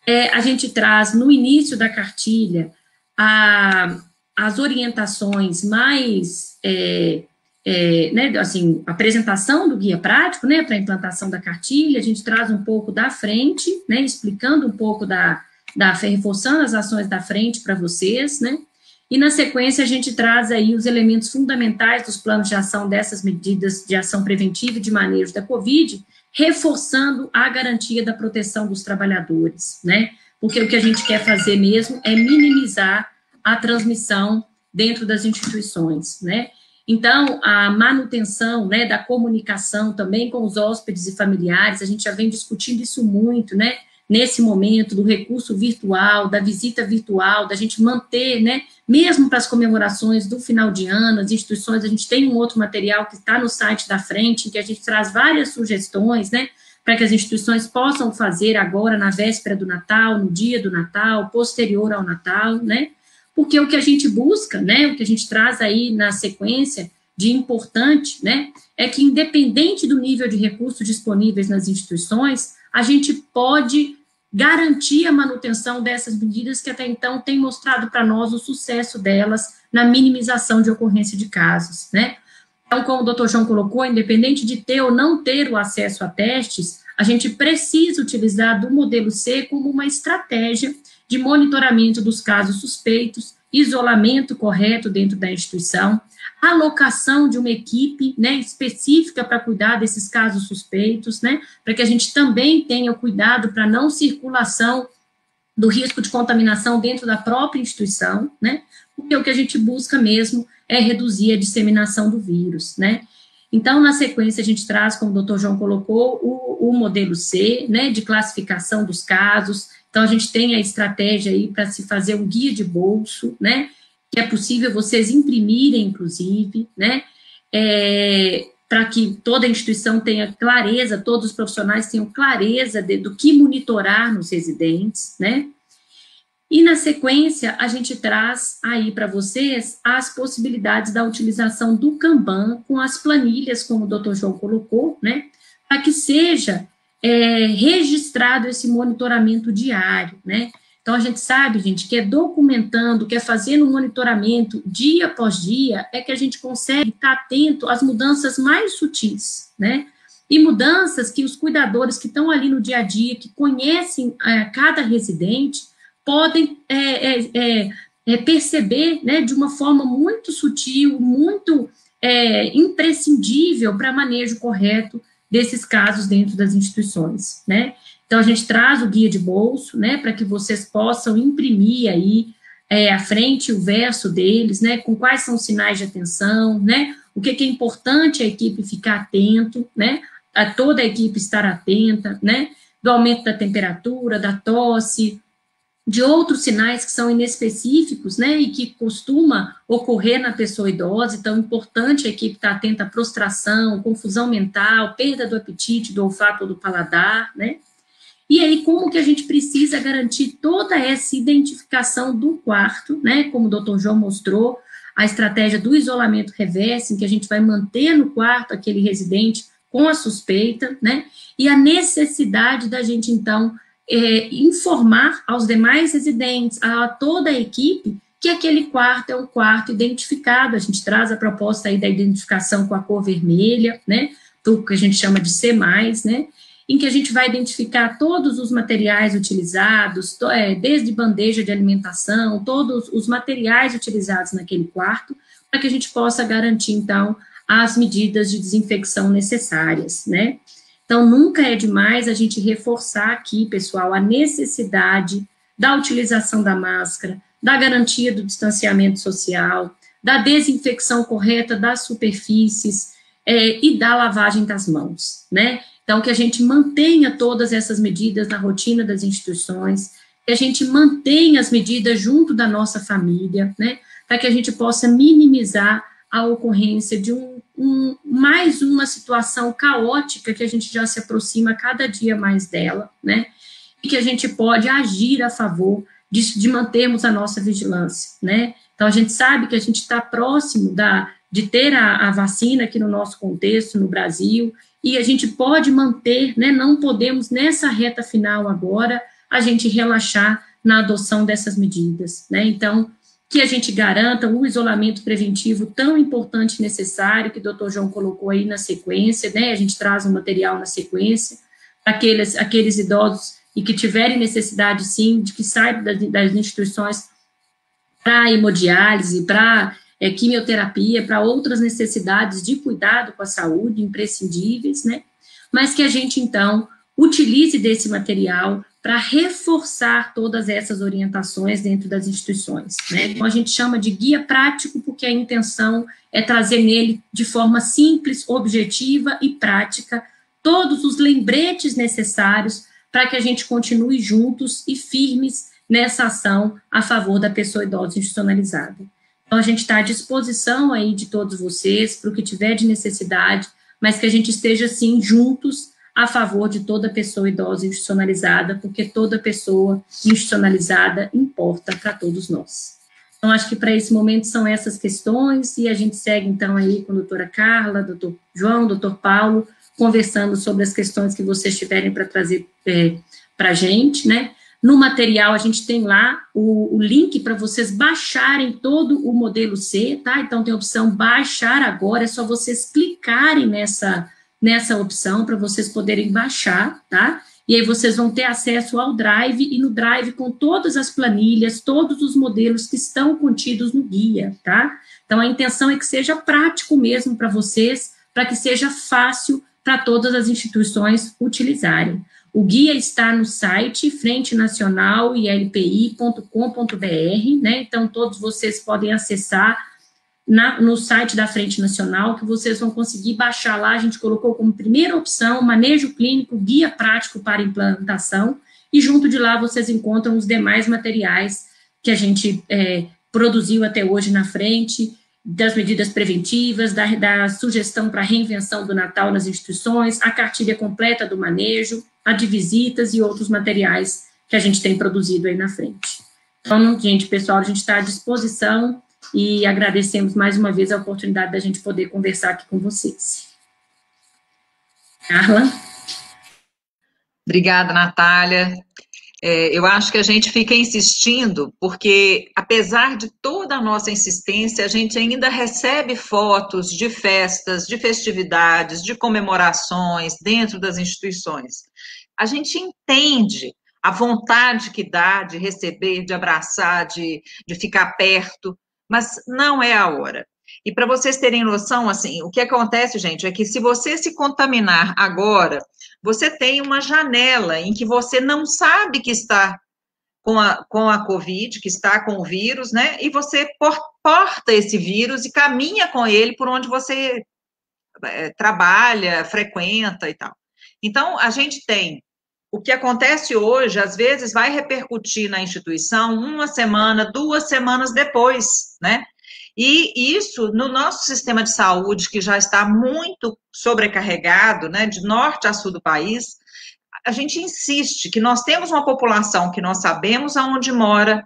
É, a gente traz no início da cartilha a, as orientações mais, é, é, né, assim, apresentação do guia prático, né, para a implantação da cartilha, a gente traz um pouco da frente, né, explicando um pouco da, da reforçando as ações da frente para vocês, né, e na sequência a gente traz aí os elementos fundamentais dos planos de ação dessas medidas de ação preventiva e de manejo da Covid, reforçando a garantia da proteção dos trabalhadores, né? Porque o que a gente quer fazer mesmo é minimizar a transmissão dentro das instituições, né? Então, a manutenção, né, da comunicação também com os hóspedes e familiares, a gente já vem discutindo isso muito, né? Nesse momento do recurso virtual, da visita virtual, da gente manter, né, mesmo para as comemorações do final de ano, as instituições, a gente tem um outro material que está no site da frente, em que a gente traz várias sugestões, né, para que as instituições possam fazer agora na véspera do Natal, no dia do Natal, posterior ao Natal, né, porque o que a gente busca, né, o que a gente traz aí na sequência de importante, né, é que independente do nível de recursos disponíveis nas instituições, a gente pode garantir a manutenção dessas medidas que até então têm mostrado para nós o sucesso delas na minimização de ocorrência de casos, né? Então, como o doutor João colocou, independente de ter ou não ter o acesso a testes, a gente precisa utilizar do modelo C como uma estratégia de monitoramento dos casos suspeitos, isolamento correto dentro da instituição, alocação de uma equipe né, específica para cuidar desses casos suspeitos, né, para que a gente também tenha o cuidado para não circulação do risco de contaminação dentro da própria instituição, né, porque o que a gente busca mesmo é reduzir a disseminação do vírus, né. Então, na sequência, a gente traz, como o doutor João colocou, o, o modelo C, né, de classificação dos casos. Então, a gente tem a estratégia aí para se fazer um guia de bolso, né, que é possível vocês imprimirem, inclusive, né, é, para que toda a instituição tenha clareza, todos os profissionais tenham clareza de, do que monitorar nos residentes, né, e na sequência, a gente traz aí para vocês as possibilidades da utilização do Kanban com as planilhas, como o doutor João colocou, né, para que seja é, registrado esse monitoramento diário, né, então, a gente sabe, gente, que é documentando, que é fazendo monitoramento dia após dia, é que a gente consegue estar atento às mudanças mais sutis, né? E mudanças que os cuidadores que estão ali no dia a dia, que conhecem é, cada residente, podem é, é, perceber né, de uma forma muito sutil, muito imprescindível para manejo correto desses casos dentro das instituições, né? Então, a gente traz o guia de bolso, né, para que vocês possam imprimir aí é, à frente o verso deles, né, com quais são os sinais de atenção, né, o que, que é importante a equipe ficar atento, né, a toda a equipe estar atenta, né, do aumento da temperatura, da tosse, de outros sinais que são inespecíficos, né, e que costuma ocorrer na pessoa idosa, então é importante a equipe estar atenta à prostração, confusão mental, perda do apetite, do olfato ou do paladar, né, e aí, como que a gente precisa garantir toda essa identificação do quarto, né? Como o doutor João mostrou, a estratégia do isolamento reverso, em que a gente vai manter no quarto aquele residente com a suspeita, né? E a necessidade da gente, então, é, informar aos demais residentes, a toda a equipe, que aquele quarto é um quarto identificado. A gente traz a proposta aí da identificação com a cor vermelha, né? o que a gente chama de C+, né, em que a gente vai identificar todos os materiais utilizados, é, desde bandeja de alimentação, todos os materiais utilizados naquele quarto, para que a gente possa garantir, então, as medidas de desinfecção necessárias, né? Então, nunca é demais a gente reforçar aqui, pessoal, a necessidade da utilização da máscara, da garantia do distanciamento social, da desinfecção correta das superfícies é, e da lavagem das mãos, né? Então, que a gente mantenha todas essas medidas na rotina das instituições, que a gente mantenha as medidas junto da nossa família, né? Para que a gente possa minimizar a ocorrência de um, um, mais uma situação caótica que a gente já se aproxima cada dia mais dela, né? E que a gente pode agir a favor de, de mantermos a nossa vigilância, né? Então, a gente sabe que a gente está próximo da, de ter a, a, vacina aqui no nosso contexto, no Brasil, e a gente pode manter, né, não podemos, nessa reta final agora, a gente relaxar na adoção dessas medidas, né, então, que a gente garanta o isolamento preventivo tão importante e necessário, que o doutor João colocou aí na sequência, né, a gente traz um material na sequência, para aqueles, aqueles idosos e que tiverem necessidade, sim, de que saibam das, das instituições para hemodiálise, para é, quimioterapia, para outras necessidades de cuidado com a saúde imprescindíveis, né? Mas que a gente, então, utilize desse material para reforçar todas essas orientações dentro das instituições. Né? Então, a gente chama de guia prático, porque a intenção é trazer nele, de forma simples, objetiva e prática, todos os lembretes necessários para que a gente continue juntos e firmes nessa ação a favor da pessoa idosa institucionalizada. Então, a gente está à disposição aí de todos vocês para o que tiver de necessidade, mas que a gente esteja, sim, juntos a favor de toda pessoa idosa institucionalizada, porque toda pessoa institucionalizada importa para todos nós. Então, acho que para esse momento são essas questões, e a gente segue, então, aí com a doutora Carla, doutor João, doutor Paulo, conversando sobre as questões que vocês tiverem para trazer é, para a gente, né? No material, a gente tem lá o, o link para vocês baixarem todo o modelo C, tá? Então, tem a opção baixar agora, é só vocês clicarem nessa, nessa opção para vocês poderem baixar, tá? E aí vocês vão ter acesso ao Drive e no Drive com todas as planilhas, todos os modelos que estão contidos no guia, tá? Então, a intenção é que seja prático mesmo para vocês, para que seja fácil para todas as instituições utilizarem. O guia está no site Frente Nacional e lpi.com.br, né? Então, todos vocês podem acessar na, no site da Frente Nacional, que vocês vão conseguir baixar lá. A gente colocou como primeira opção manejo clínico, guia prático para implantação, e junto de lá vocês encontram os demais materiais que a gente é, produziu até hoje na frente, das medidas preventivas, da, da sugestão para reinvenção do Natal nas instituições, a cartilha completa do manejo, a de visitas e outros materiais que a gente tem produzido aí na frente. Então, gente, pessoal, a gente está à disposição e agradecemos mais uma vez a oportunidade da gente poder conversar aqui com vocês. Carla? Obrigada, Natália. É, eu acho que a gente fica insistindo, porque apesar de toda a nossa insistência, a gente ainda recebe fotos de festas, de festividades, de comemorações dentro das instituições. A gente entende a vontade que dá de receber, de abraçar, de, de ficar perto, mas não é a hora. E para vocês terem noção, assim, o que acontece, gente, é que se você se contaminar agora, você tem uma janela em que você não sabe que está com a, com a Covid, que está com o vírus, né? E você porta esse vírus e caminha com ele por onde você é, trabalha, frequenta e tal. Então, a gente tem o que acontece hoje, às vezes, vai repercutir na instituição uma semana, duas semanas depois, né? E isso, no nosso sistema de saúde, que já está muito sobrecarregado, né, de norte a sul do país, a gente insiste que nós temos uma população que nós sabemos aonde mora,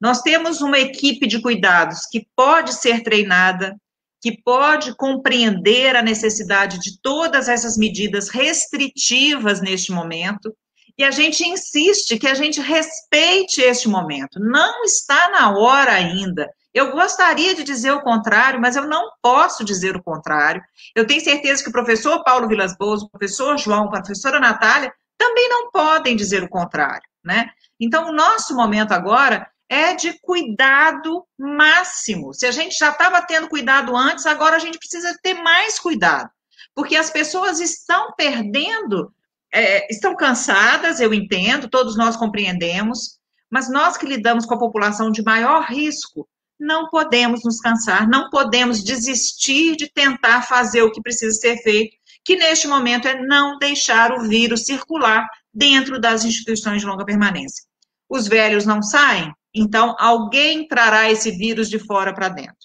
nós temos uma equipe de cuidados que pode ser treinada, que pode compreender a necessidade de todas essas medidas restritivas neste momento, e a gente insiste que a gente respeite este momento. Não está na hora ainda Eu gostaria de dizer o contrário, mas eu não posso dizer o contrário. Eu tenho certeza que o professor Paulo Vilas Boas, o professor João, a professora Natália também não podem dizer o contrário, né? Então, o nosso momento agora é de cuidado máximo. Se a gente já estava tendo cuidado antes, agora a gente precisa ter mais cuidado, porque as pessoas estão perdendo, é, estão cansadas, eu entendo, todos nós compreendemos, mas nós que lidamos com a população de maior risco, não podemos nos cansar, não podemos desistir de tentar fazer o que precisa ser feito, que neste momento é não deixar o vírus circular dentro das instituições de longa permanência. Os velhos não saem, então alguém trará esse vírus de fora para dentro.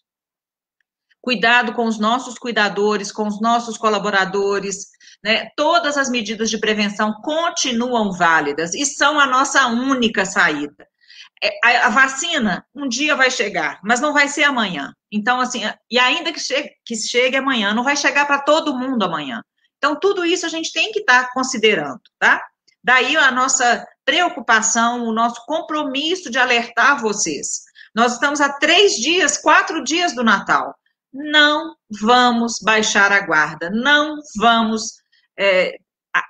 Cuidado com os nossos cuidadores, com os nossos colaboradores, né? Todas as medidas de prevenção continuam válidas e são a nossa única saída. É, a, vacina um dia vai chegar, mas não vai ser amanhã. Então, assim, e ainda que chegue, que chegue amanhã, não vai chegar para todo mundo amanhã. Então, tudo isso a gente tem que estar tá considerando, tá? Daí a nossa preocupação, o nosso compromisso de alertar vocês. Nós estamos a três dias, quatro dias do Natal. Não vamos baixar a guarda, não vamos é,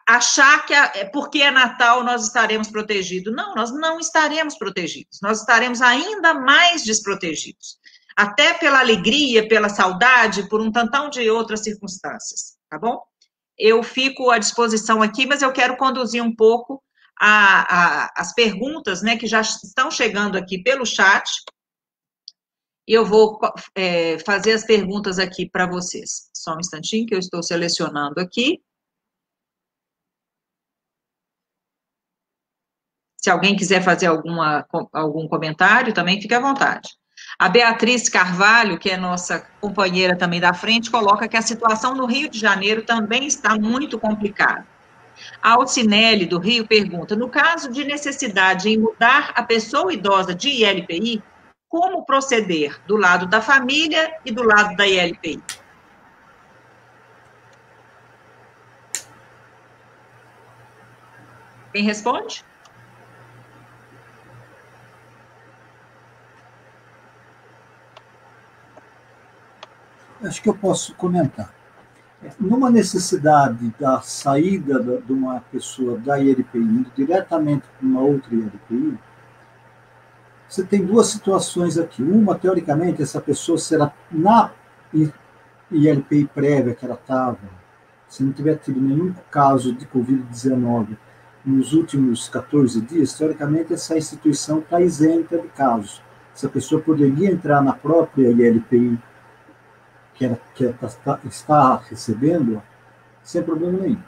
achar que é porque é Natal nós estaremos protegidos. Não, nós não estaremos protegidos. Nós estaremos ainda mais desprotegidos. Até pela alegria, pela saudade, por um tantão de outras circunstâncias, tá bom? Eu fico à disposição aqui, mas eu quero conduzir um pouco a, a, as perguntas, né, que já estão chegando aqui pelo chat. E eu vou é, fazer as perguntas aqui para vocês. Só um instantinho que eu estou selecionando aqui. Se alguém quiser fazer alguma, algum comentário, também fique à vontade. A Beatriz Carvalho, que é nossa companheira também da frente, coloca que a situação no Rio de Janeiro também está muito complicada. A Alcinelli, do Rio, pergunta: no caso de necessidade em mudar a pessoa idosa de ILPI, como proceder do lado da família e do lado da ILPI? Quem responde? Acho que eu posso comentar. Numa necessidade da saída de uma pessoa da ILPI indo diretamente para uma outra ILPI, você tem duas situações aqui. Uma, teoricamente, essa pessoa será na ILPI prévia que ela estava, se não tiver tido nenhum caso de Covid-19 nos últimos 14 dias, teoricamente essa instituição está isenta de casos. Essa pessoa poderia entrar na própria ILPI que, que está, está recebendo, sem problema nenhum.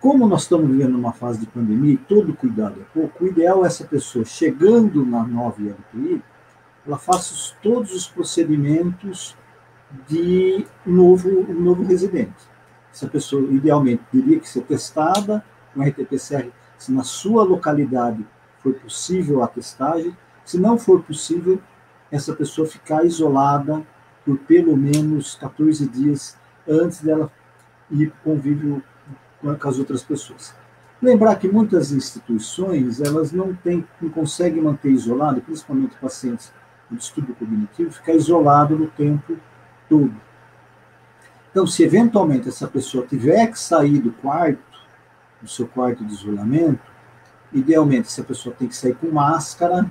Como nós estamos vivendo numa fase de pandemia e todo cuidado é pouco, o ideal é essa pessoa, chegando na nova ILPI, ela faça todos os procedimentos de novo, novo residente. Essa pessoa, idealmente, teria que ser testada com RT-PCR, se na sua localidade for possível a testagem, se não for possível, essa pessoa ficar isolada por pelo menos 14 dias antes dela ir para o convívio com as outras pessoas. Lembrar que muitas instituições, elas não, têm, não conseguem manter isolado, principalmente pacientes com distúrbio cognitivo, ficar isolado no tempo todo. Então, se eventualmente essa pessoa tiver que sair do quarto, do seu quarto de isolamento, idealmente essa pessoa tem que sair com máscara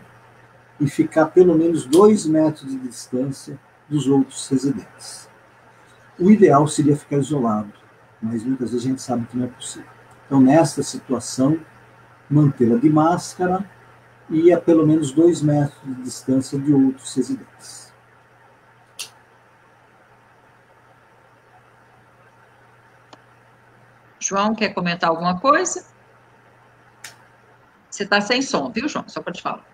e ficar pelo menos dois metros de distância dos outros residentes. O ideal seria ficar isolado, mas muitas vezes a gente sabe que não é possível. Então, nesta situação, mantê-la de máscara e a pelo menos dois metros de distância de outros residentes. João, quer comentar alguma coisa? Você está sem som, viu, João? Só para te falar.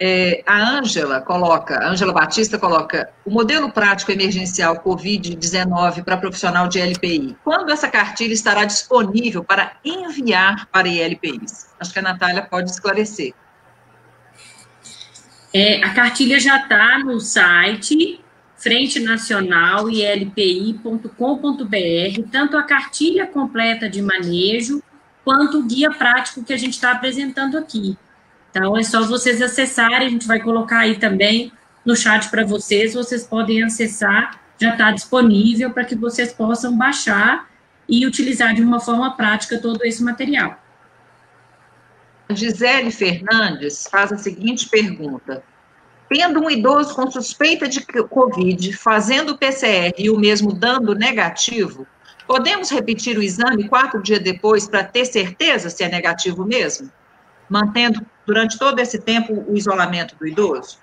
É, a Ângela coloca, Ângela Batista coloca o modelo prático emergencial Covid-19 para profissional de LPI. Quando essa cartilha estará disponível para enviar para ILPIs? Acho que a Natália pode esclarecer. É, a cartilha já está no site Frente Nacional ilpi.com.br, tanto a cartilha completa de manejo quanto o guia prático que a gente está apresentando aqui. Então, é só vocês acessarem, a gente vai colocar aí também no chat para vocês, vocês podem acessar, já está disponível para que vocês possam baixar e utilizar de uma forma prática todo esse material. Gisele Fernandes faz a seguinte pergunta: Tendo um idoso com suspeita de Covid fazendo PCR e o mesmo dando negativo, podemos repetir o exame quatro dias depois para ter certeza se é negativo mesmo? Mantendo durante todo esse tempo o isolamento do idoso?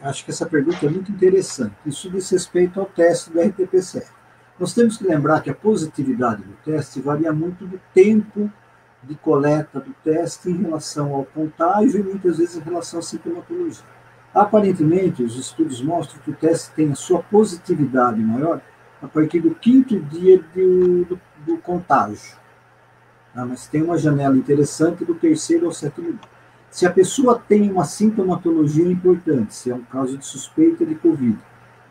Acho que essa pergunta é muito interessante. Isso diz respeito ao teste do RT-PCR. Nós temos que lembrar que a positividade do teste varia muito do tempo de coleta do teste em relação ao contágio e muitas vezes em relação à sintomatologia. Aparentemente, os estudos mostram que o teste tem a sua positividade maior a partir do quinto dia do, do, do contágio. Ah, mas tem uma janela interessante do terceiro ao sétimo dia. Se a pessoa tem uma sintomatologia importante, se é um caso de suspeita de Covid,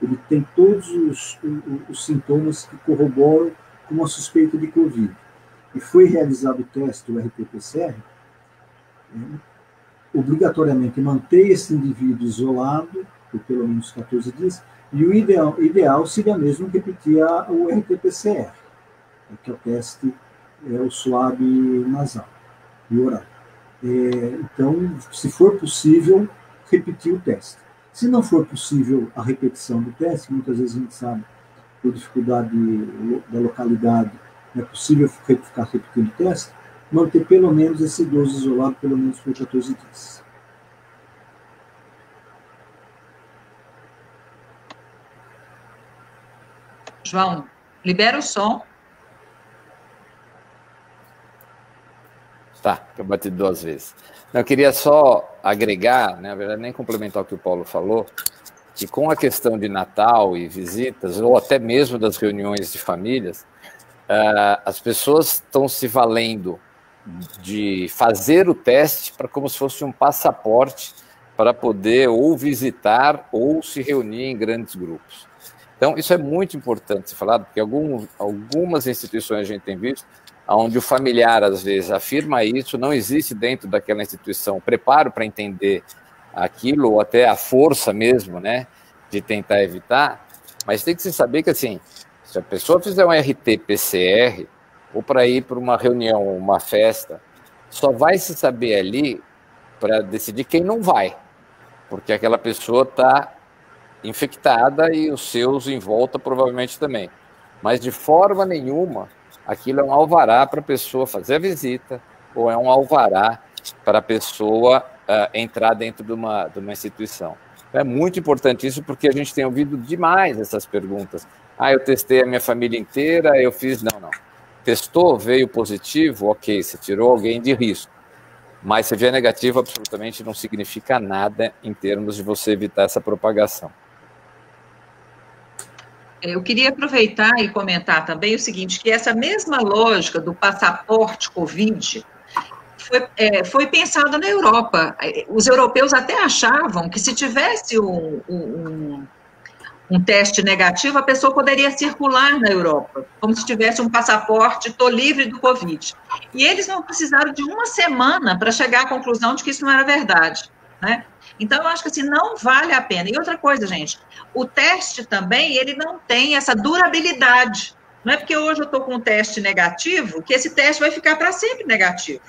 ele tem todos os, os, sintomas que corroboram com uma suspeita de Covid, e foi realizado o teste do RT-PCR, é, obrigatoriamente manter esse indivíduo isolado por pelo menos 14 dias, e o ideal, ideal seria mesmo repetir a, o RT-PCR, que é o teste, é o suave nasal e oral. É, então, se for possível, repetir o teste. Se não for possível a repetição do teste, muitas vezes a gente sabe, por dificuldade da localidade, é possível ficar repetindo o teste, manter pelo menos esse idoso isolado pelo menos por 14 dias. João, libera o som. Tá, eu bati duas vezes. Eu queria só agregar, né, na verdade, nem complementar o que o Paulo falou, que com a questão de Natal e visitas, ou até mesmo das reuniões de famílias, uh, as pessoas estão se valendo de fazer o teste para como se fosse um passaporte para poder ou visitar ou se reunir em grandes grupos. Então, isso é muito importante ser falado, porque algum, algumas instituições a gente tem visto onde o familiar, às vezes, afirma isso, não existe dentro daquela instituição preparo para entender aquilo, ou até a força mesmo, né, de tentar evitar, mas tem que se saber que, assim, se a pessoa fizer um RT-PCR, ou para ir para uma reunião, uma festa, só vai se saber ali para decidir quem não vai, porque aquela pessoa está infectada e os seus em volta provavelmente também. Mas de forma nenhuma, aquilo é um alvará para a pessoa fazer a visita, ou é um alvará para a pessoa uh, entrar dentro de uma, de uma instituição. É muito importante isso porque a gente tem ouvido demais essas perguntas. Ah, eu testei a minha família inteira, eu fiz. Não, não. Testou, veio positivo, ok, você tirou alguém de risco. Mas se vier negativo, absolutamente não significa nada em termos de você evitar essa propagação. Eu queria aproveitar e comentar também o seguinte, que essa mesma lógica do passaporte Covid foi, é, foi pensada na Europa. Os europeus até achavam que se tivesse um, um um teste negativo, a pessoa poderia circular na Europa, como se tivesse um passaporte, estou livre do Covid. E eles não precisaram de uma semana para chegar à conclusão de que isso não era verdade, né? Então, eu acho que assim, não vale a pena. E outra coisa, gente, o teste também, ele não tem essa durabilidade. Não é porque hoje eu estou com um teste negativo que esse teste vai ficar para sempre negativo.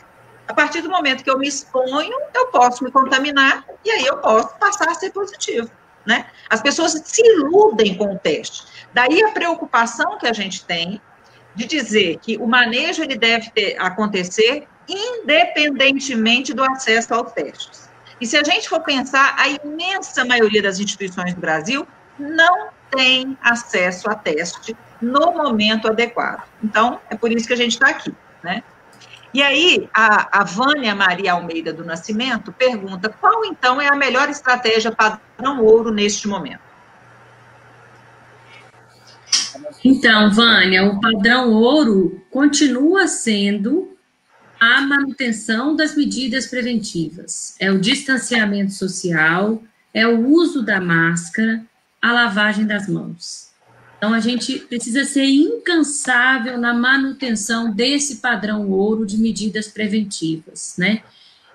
A partir do momento que eu me exponho, eu posso me contaminar e aí eu posso passar a ser positivo. Né? As pessoas se iludem com o teste. Daí a preocupação que a gente tem de dizer que o manejo ele deve ter, acontecer independentemente do acesso aos testes. E se a gente for pensar, a imensa maioria das instituições do Brasil não tem acesso a teste no momento adequado. Então, é por isso que a gente está aqui, né? E aí, a, a Vânia Maria Almeida do Nascimento pergunta: qual então é a melhor estratégia padrão ouro neste momento? Então, Vânia, o padrão ouro continua sendo a manutenção das medidas preventivas. É o distanciamento social, é o uso da máscara, a lavagem das mãos. Então, a gente precisa ser incansável na manutenção desse padrão ouro de medidas preventivas, né?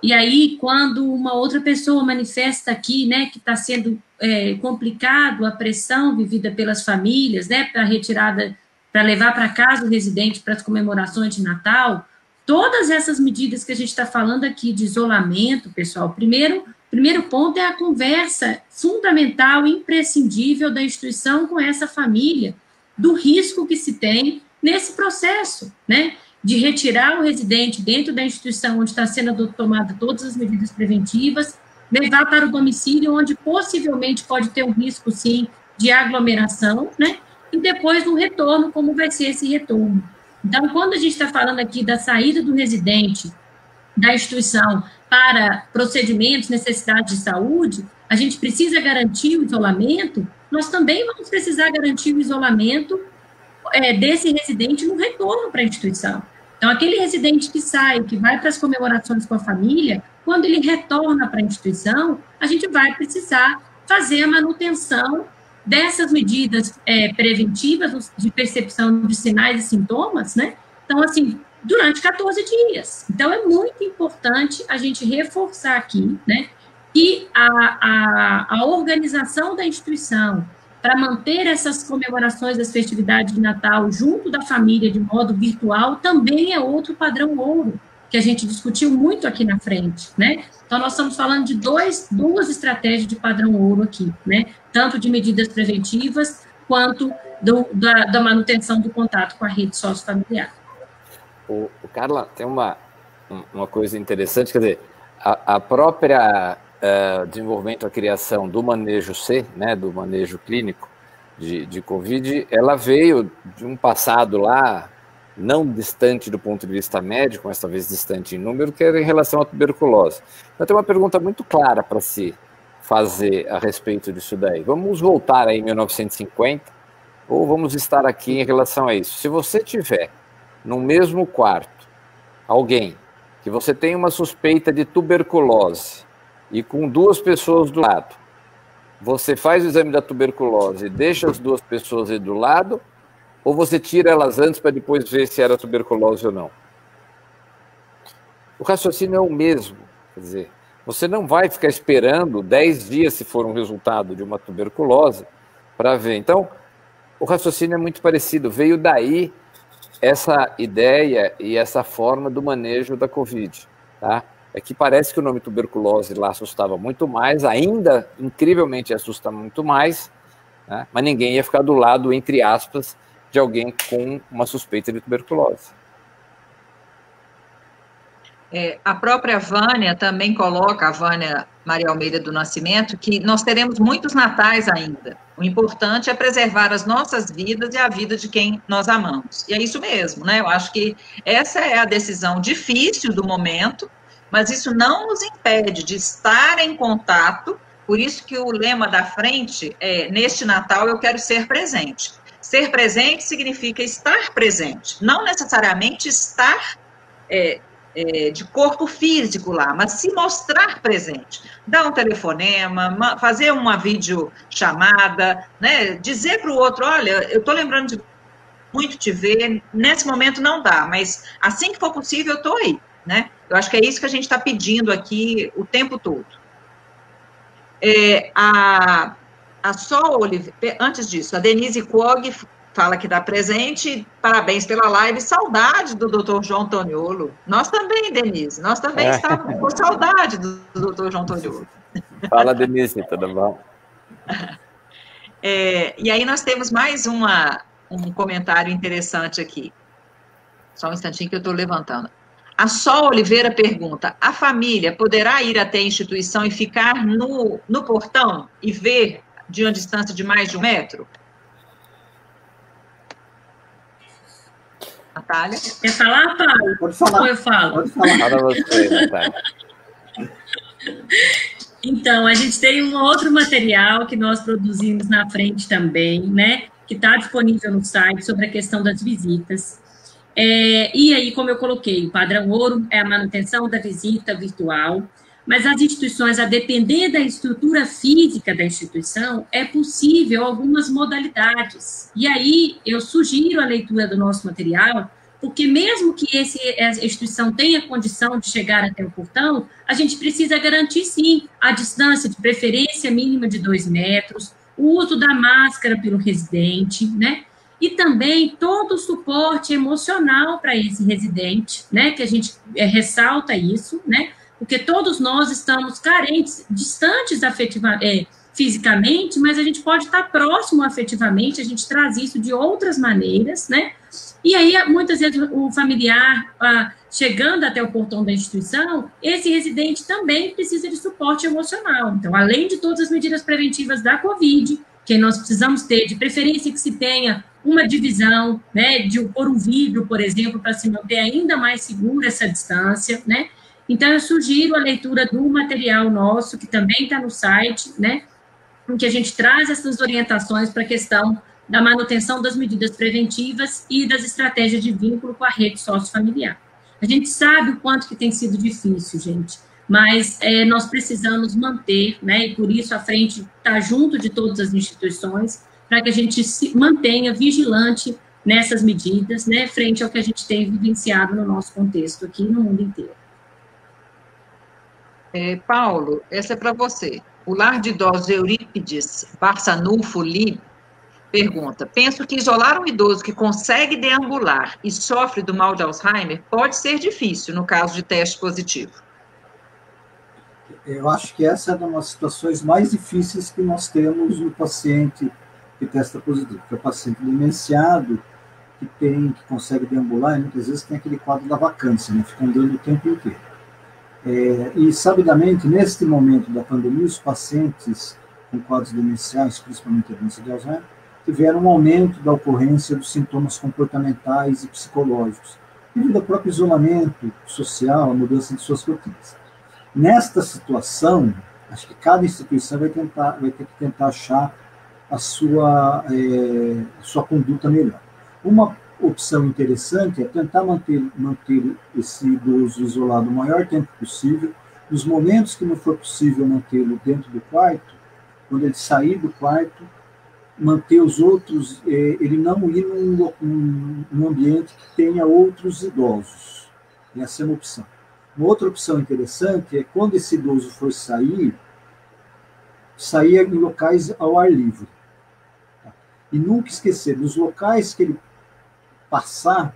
E aí, quando uma outra pessoa manifesta aqui, né, que está sendo é, complicado a pressão vivida pelas famílias, né, para retirada, para levar para casa o residente para as comemorações de Natal, todas essas medidas que a gente está falando aqui de isolamento, pessoal, primeiro, primeiro ponto é a conversa fundamental, imprescindível da instituição com essa família, do risco que se tem nesse processo, né? De retirar o residente dentro da instituição onde está sendo tomada todas as medidas preventivas, levar para o domicílio onde possivelmente pode ter um risco, sim, de aglomeração, né? E depois no retorno, como vai ser esse retorno. Então, quando a gente está falando aqui da saída do residente da instituição para procedimentos, necessidades de saúde, a gente precisa garantir o isolamento, nós também vamos precisar garantir o isolamento é, desse residente no retorno para a instituição. Então, aquele residente que sai, que vai para as comemorações com a família, quando ele retorna para a instituição, a gente vai precisar fazer a manutenção dessas medidas é, preventivas de percepção de sinais e sintomas, né? Então, assim, durante 14 dias. Então, é muito importante a gente reforçar aqui, né? Que a, a, a organização da instituição para manter essas comemorações das festividades de Natal junto da família de modo virtual também é outro padrão ouro que a gente discutiu muito aqui na frente, né? Então, nós estamos falando de dois, duas estratégias de padrão ouro aqui, né? Tanto de medidas preventivas, quanto do, da, da, manutenção do contato com a rede sociofamiliar. O, o Carla, tem uma, uma coisa interessante, quer dizer, a, a própria uh, desenvolvimento, a criação do manejo C, né, do manejo clínico de, de Covid, ela veio de um passado lá, não distante do ponto de vista médico, mas talvez distante em número, que era em relação à tuberculose. Então, tem uma pergunta muito clara para se fazer a respeito disso daí. Vamos voltar aí em 1950 ou vamos estar aqui em relação a isso? Se você tiver no mesmo quarto alguém que você tem uma suspeita de tuberculose e com duas pessoas do lado, você faz o exame da tuberculose e deixa as duas pessoas aí do lado ou você tira elas antes para depois ver se era tuberculose ou não? O raciocínio é o mesmo. Quer dizer, você não vai ficar esperando 10 dias se for um resultado de uma tuberculose para ver. Então, o raciocínio é muito parecido. Veio daí essa ideia e essa forma do manejo da Covid. Tá? É que parece que o nome tuberculose lá assustava muito mais, ainda incrivelmente assusta muito mais, né? mas ninguém ia ficar do lado, entre aspas, de alguém com uma suspeita de tuberculose. É, a própria Vânia também coloca, a Vânia Maria Almeida do Nascimento, que nós teremos muitos natais ainda. O importante é preservar as nossas vidas e a vida de quem nós amamos. E é isso mesmo, né? Eu acho que essa é a decisão difícil do momento, mas isso não nos impede de estar em contato. Por isso que o lema da frente é: neste Natal eu quero ser presente. Ser presente significa estar presente, não necessariamente estar é, é, de corpo físico lá, mas se mostrar presente. Dar um telefonema, fazer uma videochamada, né? dizer para o outro, olha, eu estou lembrando de muito te ver, nesse momento não dá, mas assim que for possível eu estou aí. Né? Eu acho que é isso que a gente está pedindo aqui o tempo todo. É, a, a Sol Oliveira, antes disso, a Denise Quog fala que dá presente, parabéns pela live, saudade do doutor João Toniolo. Nós também, Denise, nós também é. estávamos com saudade do, do doutor João Toniolo. Fala, Denise, tudo bom? É, e aí nós temos mais uma, um comentário interessante aqui. Só um instantinho que eu estou levantando. A Sol Oliveira pergunta: a família poderá ir até a instituição e ficar no, no portão e ver de uma distância de mais de um metro? Natália? Quer falar, Paulo? Pode falar. Ou eu falo? Pode falar. Fala você, Natália. Então, a gente tem um outro material que nós produzimos na frente também, né? Que está disponível no site sobre a questão das visitas. É, e aí, como eu coloquei, o padrão ouro é a manutenção da visita virtual mas as instituições, a depender da estrutura física da instituição, é possível algumas modalidades. E aí eu sugiro a leitura do nosso material, porque mesmo que esse, essa instituição tenha condição de chegar até o portão, a gente precisa garantir, sim, a distância de preferência mínima de dois metros, o uso da máscara pelo residente, né? E também todo o suporte emocional para esse residente, né? Que a gente é, ressalta isso, né? Porque todos nós estamos carentes, distantes afetivamente, é, fisicamente, mas a gente pode estar próximo afetivamente, a gente traz isso de outras maneiras, né? E aí, muitas vezes, o familiar, ah, chegando até o portão da instituição, esse residente também precisa de suporte emocional. Então, além de todas as medidas preventivas da Covid, que nós precisamos ter, de preferência que se tenha uma divisão, né, de por um vidro, por exemplo, para se manter ainda mais segura essa distância, né? Então, eu sugiro a leitura do material nosso, que também está no site, né, em que a gente traz essas orientações para a questão da manutenção das medidas preventivas e das estratégias de vínculo com a rede sociofamiliar. A gente sabe o quanto que tem sido difícil, gente, mas é, nós precisamos manter, né, e por isso a frente está junto de todas as instituições, para que a gente se mantenha vigilante nessas medidas, né, frente ao que a gente tem vivenciado no nosso contexto aqui no mundo inteiro. É, Paulo, essa é para você. O lar de idosos Eurípides Barçanufo Lib Pergunta: Penso que isolar um idoso que consegue deambular e sofre do mal de Alzheimer pode ser difícil no caso de teste positivo. Eu acho que essa é uma das situações mais difíceis que nós temos no paciente que testa positivo, que é o paciente demenciado que tem, que consegue deambular e muitas vezes tem aquele quadro da vacância, né? Fica andando o tempo inteiro. É, e sabidamente, neste momento da pandemia, os pacientes com quadros demenciais, principalmente a doença de Alzheimer, tiveram um aumento da ocorrência dos sintomas comportamentais e psicológicos, devido ao próprio isolamento social, a mudança de suas rotinas. Nesta situação, acho que cada instituição vai, tentar, vai ter que tentar achar a sua, é, a sua conduta melhor. Uma opção interessante é tentar manter, manter esse idoso isolado o maior tempo possível. Nos momentos que não for possível mantê-lo dentro do quarto, quando ele sair do quarto, manter os outros, é, ele não ir num, num, num, ambiente que tenha outros idosos. Essa é uma opção. Uma outra opção interessante é quando esse idoso for sair, sair em locais ao ar livre. E nunca esquecer, nos locais que ele passar,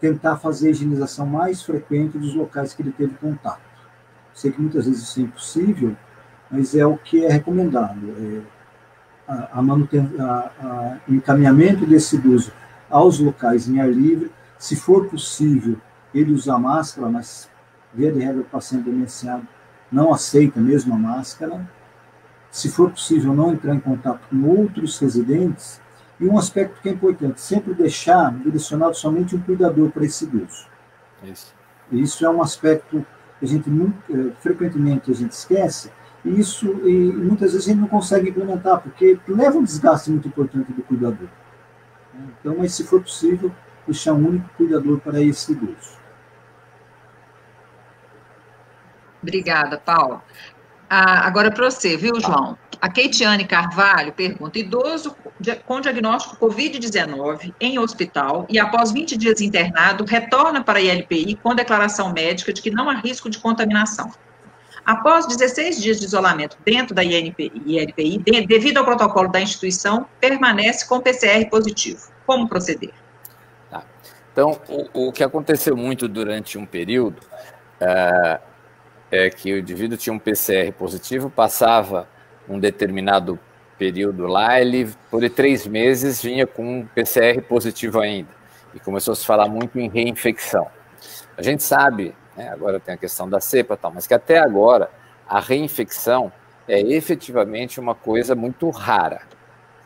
tentar fazer a higienização mais frequente dos locais que ele teve contato. Sei que muitas vezes isso é impossível, mas é o que é recomendado. É, a, a, a, encaminhamento desse idoso aos locais em ar livre, se for possível, ele usar máscara, mas via de regra o paciente demenciado não aceita mesmo a máscara. Se for possível, não entrar em contato com outros residentes. E um aspecto que é importante, sempre deixar direcionado somente um cuidador para esse idoso. Isso. Isso é um aspecto que a gente eh, frequentemente a gente esquece, isso e muitas vezes a gente não consegue implementar, porque leva um desgaste muito importante do cuidador. Então, mas se for possível, deixar um único cuidador para esse idoso. Obrigada, Paulo. Ah, agora para você, viu, João? A Keitiane Carvalho pergunta: idoso com diagnóstico Covid-19 em hospital e após 20 dias internado retorna para a ILPI com declaração médica de que não há risco de contaminação. Após 16 dias de isolamento dentro da INPI, ILPI, de, devido ao protocolo da instituição, permanece com PCR positivo. Como proceder? Tá. Então, o, o, que aconteceu muito durante um período é, é que o indivíduo tinha um PCR positivo, passava um determinado período lá, ele por três meses vinha com um PCR positivo ainda. E começou a se falar muito em reinfecção. A gente sabe né? agora tem a questão da cepa tal, mas que até agora a reinfecção é efetivamente uma coisa muito rara,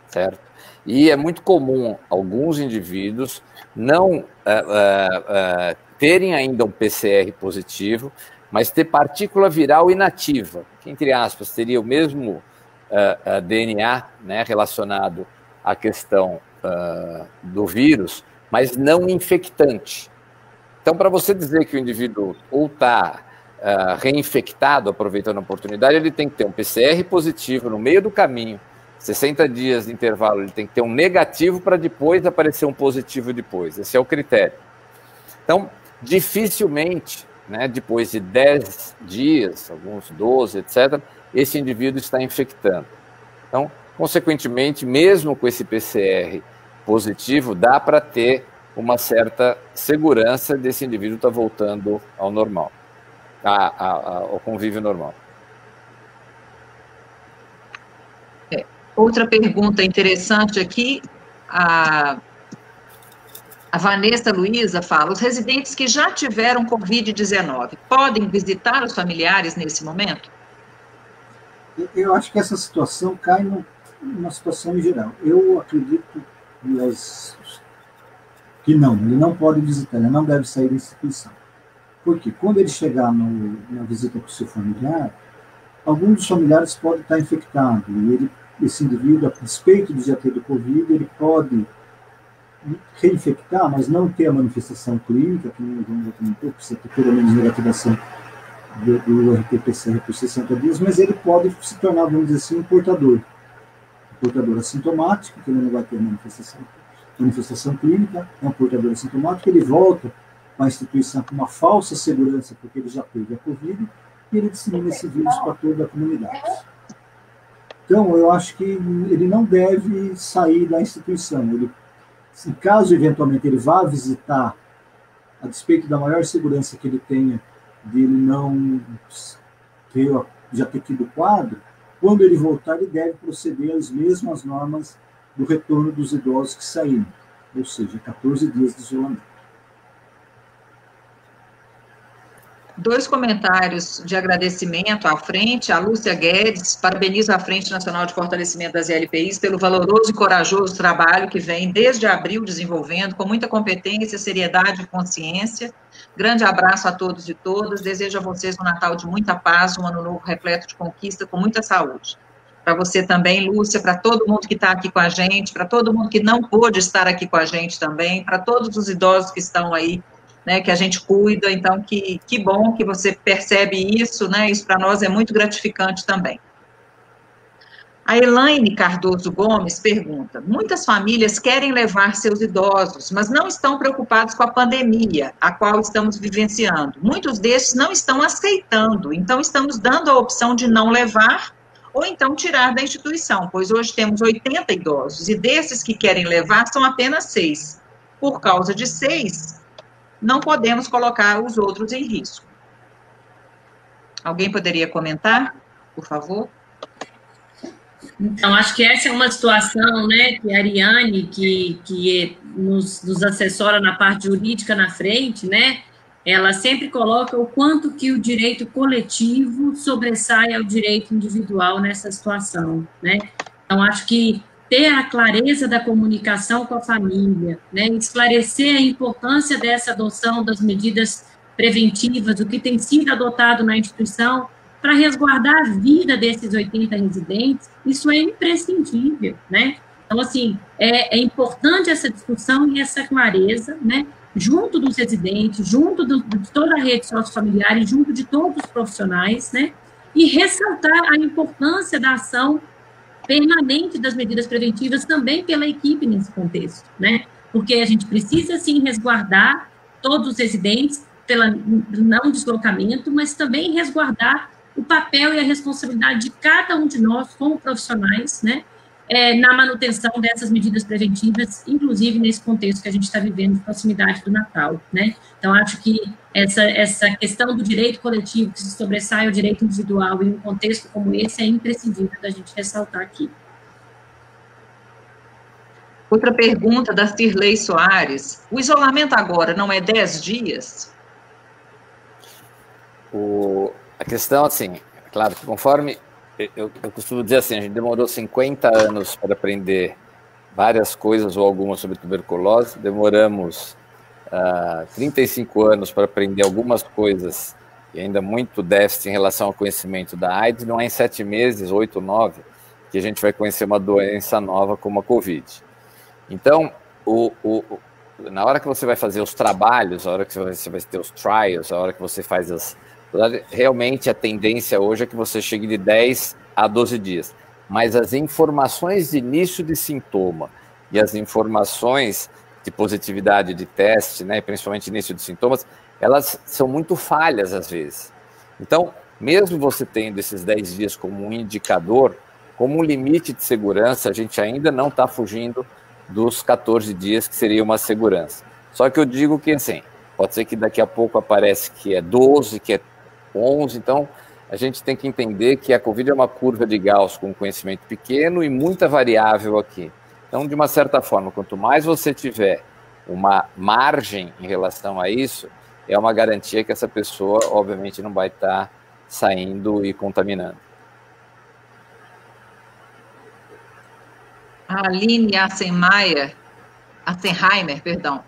certo? E é muito comum alguns indivíduos não uh, uh, uh, terem ainda um PCR positivo, mas ter partícula viral inativa, que, entre aspas, teria o mesmo DNA né, relacionado à questão do vírus, mas não infectante. Então, para você dizer que o indivíduo ou está uh, ah, reinfectado, aproveitando a oportunidade, ele tem que ter um PCR positivo no meio do caminho, 60 dias de intervalo, ele tem que ter um negativo para depois aparecer um positivo depois. Esse é o critério. Então, dificilmente, né, depois de 10 dias, alguns 12, etc., esse indivíduo está infectando. Então, consequentemente, mesmo com esse PCR positivo, dá para ter uma certa segurança desse indivíduo estar tá voltando ao normal, a, a, a, ao convívio normal. É, outra pergunta interessante aqui, a, a Vanessa Luiza fala: os residentes que já tiveram Covid-19 podem visitar os familiares nesse momento? Eu acho que essa situação cai numa situação em geral. Eu acredito que não, ele não pode visitar, ele não deve sair da instituição. Porque quando ele chegar no, na visita para o seu familiar, alguns dos familiares podem estar infectados, e ele, esse indivíduo, a despeito de já ter o Covid, ele pode reinfectar, mas não ter a manifestação clínica, que o João já comentou, precisa ter pelo menos negativação do, do RT-PCR por 60 dias, mas ele pode se tornar, vamos dizer assim, um portador. Um portador assintomático, que ele não vai ter manifestação manifestação clínica, é um portador assintomático, ele volta para a instituição com uma falsa segurança, porque ele já teve a Covid, e ele dissemina esse vírus para toda a comunidade. Então, eu acho que ele não deve sair da instituição. Ele, se caso eventualmente ele vá visitar, a despeito da maior segurança que ele tenha de não ter, já ter tido quadro, quando ele voltar, ele deve proceder às mesmas normas do retorno dos idosos que saíram, ou seja, 14 dias de isolamento. Dois comentários de agradecimento à frente. A Lúcia Guedes parabeniza a Frente Nacional de Fortalecimento das ILPIs pelo valoroso e corajoso trabalho que vem desde abril desenvolvendo, com muita competência, seriedade e consciência. Grande abraço a todos e todas. Desejo a vocês um Natal de muita paz, um ano novo repleto de conquista, com muita saúde para você também, Lúcia, para todo mundo que está aqui com a gente, para todo mundo que não pôde estar aqui com a gente também, para todos os idosos que estão aí, né, que a gente cuida, então que, que bom que você percebe isso, né, isso para nós é muito gratificante também. A Elaine Cardoso Gomes pergunta: muitas famílias querem levar seus idosos, mas não estão preocupados com a pandemia, a qual estamos vivenciando. Muitos desses não estão aceitando, então estamos dando a opção de não levar ou então tirar da instituição, pois hoje temos 80 idosos e desses que querem levar são apenas seis. Por causa de seis, não podemos colocar os outros em risco. Alguém poderia comentar, por favor? Então, acho que essa é uma situação, né, que a Ariane, que, que nos, nos assessora na parte jurídica na frente, né, ela sempre coloca o quanto que o direito coletivo sobressai ao direito individual nessa situação, né? Então, acho que ter a clareza da comunicação com a família, né, esclarecer a importância dessa adoção das medidas preventivas, o que tem sido adotado na instituição para resguardar a vida desses 80 residentes, isso é imprescindível, né? Então, assim, é, é importante essa discussão e essa clareza, né? junto dos residentes, junto do, de toda a rede sociofamiliar e junto de todos os profissionais, né? E ressaltar a importância da ação permanente das medidas preventivas também pela equipe nesse contexto, né? Porque a gente precisa, sim, resguardar todos os residentes pela não deslocamento, mas também resguardar o papel e a responsabilidade de cada um de nós como profissionais, né? é, na manutenção dessas medidas preventivas, inclusive nesse contexto que a gente está vivendo de proximidade do Natal, né? Então, acho que essa, essa questão do direito coletivo que se sobressai ao direito individual em um contexto como esse é imprescindível da gente ressaltar aqui. Outra pergunta da Cirlei Soares. O isolamento agora não é 10 dias? O, a questão, assim, claro que conforme eu, eu costumo dizer assim, a gente demorou 50 anos para aprender várias coisas ou algumas sobre tuberculose, demoramos uh, ah, 35 anos para aprender algumas coisas e ainda muito déficit em relação ao conhecimento da AIDS, não é em sete meses, oito, nove, que a gente vai conhecer uma doença nova como a Covid. Então, o, o, na hora que você vai fazer os trabalhos, a hora que você vai ter os trials, a hora que você faz as, Realmente a tendência hoje é que você chegue de 10 a 12 dias. Mas as informações de início de sintoma e as informações de positividade de teste, né, principalmente início de sintomas, elas são muito falhas às vezes. Então, mesmo você tendo esses 10 dias como um indicador, como um limite de segurança, a gente ainda não está fugindo dos 14 dias, que seria uma segurança. Só que eu digo que, assim, pode ser que daqui a pouco aparece que é 12, que é 11, então a gente tem que entender que a Covid é uma curva de Gauss com conhecimento pequeno e muita variável aqui. Então, de uma certa forma, quanto mais você tiver uma margem em relação a isso, é uma garantia que essa pessoa, obviamente, não vai estar saindo e contaminando. A Aline Assenheimer, perdão,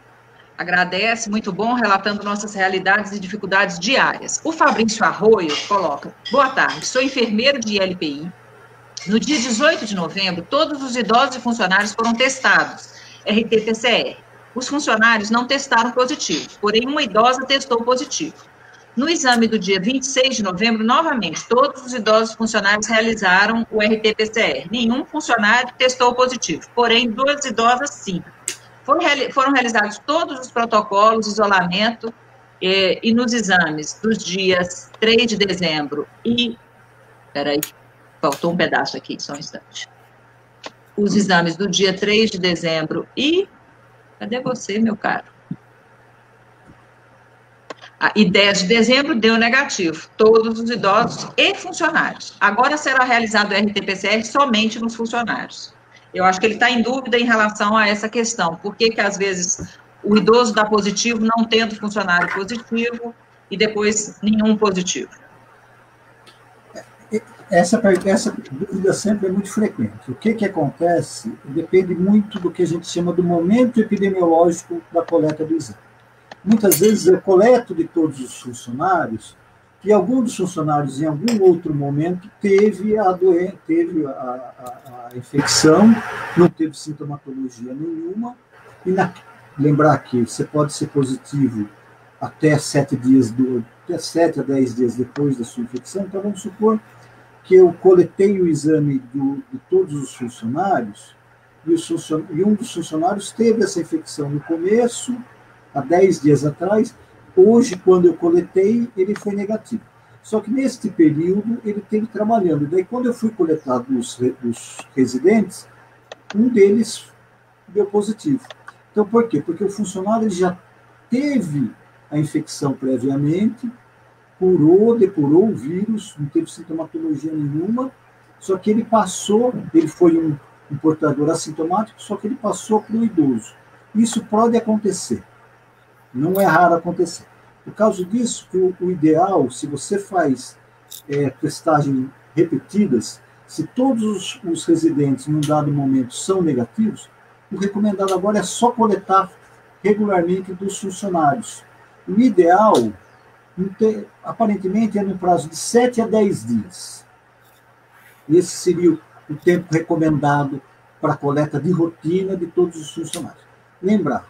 agradece, muito bom, relatando nossas realidades e dificuldades diárias. O Fabrício Arroio coloca, boa tarde, sou enfermeiro de ILPI. No dia 18 de novembro, todos os idosos e funcionários foram testados, RT-PCR. Os funcionários não testaram positivo, porém uma idosa testou positivo. No exame do dia 26 de novembro, novamente, todos os idosos funcionários realizaram o RT-PCR. Nenhum funcionário testou positivo, porém, duas idosas sim. Foram, realizados todos os protocolos isolamento eh, e nos exames dos dias 3 de dezembro e. Peraí, faltou um pedaço aqui, só um instante. Os exames do dia 3 de dezembro e. Cadê você, meu caro? e 10 de dezembro deu negativo, todos os idosos e funcionários. Agora será realizado o RT-PCR somente nos funcionários. Eu acho que ele está em dúvida em relação a essa questão. Por que, que às vezes o idoso dá positivo, não tendo funcionário positivo, e depois nenhum positivo? Essa, essa dúvida sempre é muito frequente. O que, que acontece depende muito do que a gente chama do momento epidemiológico da coleta do exame muitas vezes eu coleto de todos os funcionários e algum dos funcionários em algum outro momento teve a doença, teve a, a, a, infecção, não teve sintomatologia nenhuma e na, lembrar que você pode ser positivo até sete dias do até sete a dez dias depois da sua infecção. Então vamos supor que eu coletei o exame do, de todos os funcionários e, e um dos funcionários teve essa infecção no começo há 10 dias atrás, hoje, quando eu coletei, ele foi negativo. Só que neste período ele teve trabalhando. Daí, quando eu fui coletar dos, dos residentes, um deles deu positivo. Então, por quê? Porque o funcionário já teve a infecção previamente, curou, depurou o vírus, não teve sintomatologia nenhuma, só que ele passou, ele foi um, um portador assintomático, só que ele passou para o idoso. Isso pode acontecer. Não é raro acontecer. Por causa disso, o, o ideal, se você faz é, testagem repetidas, se todos os, residentes, num dado momento, são negativos, o recomendado agora é só coletar regularmente dos funcionários. O ideal, aparentemente, é no prazo de 7 a 10 dias. Esse seria o tempo recomendado para a coleta de rotina de todos os funcionários. Lembrar,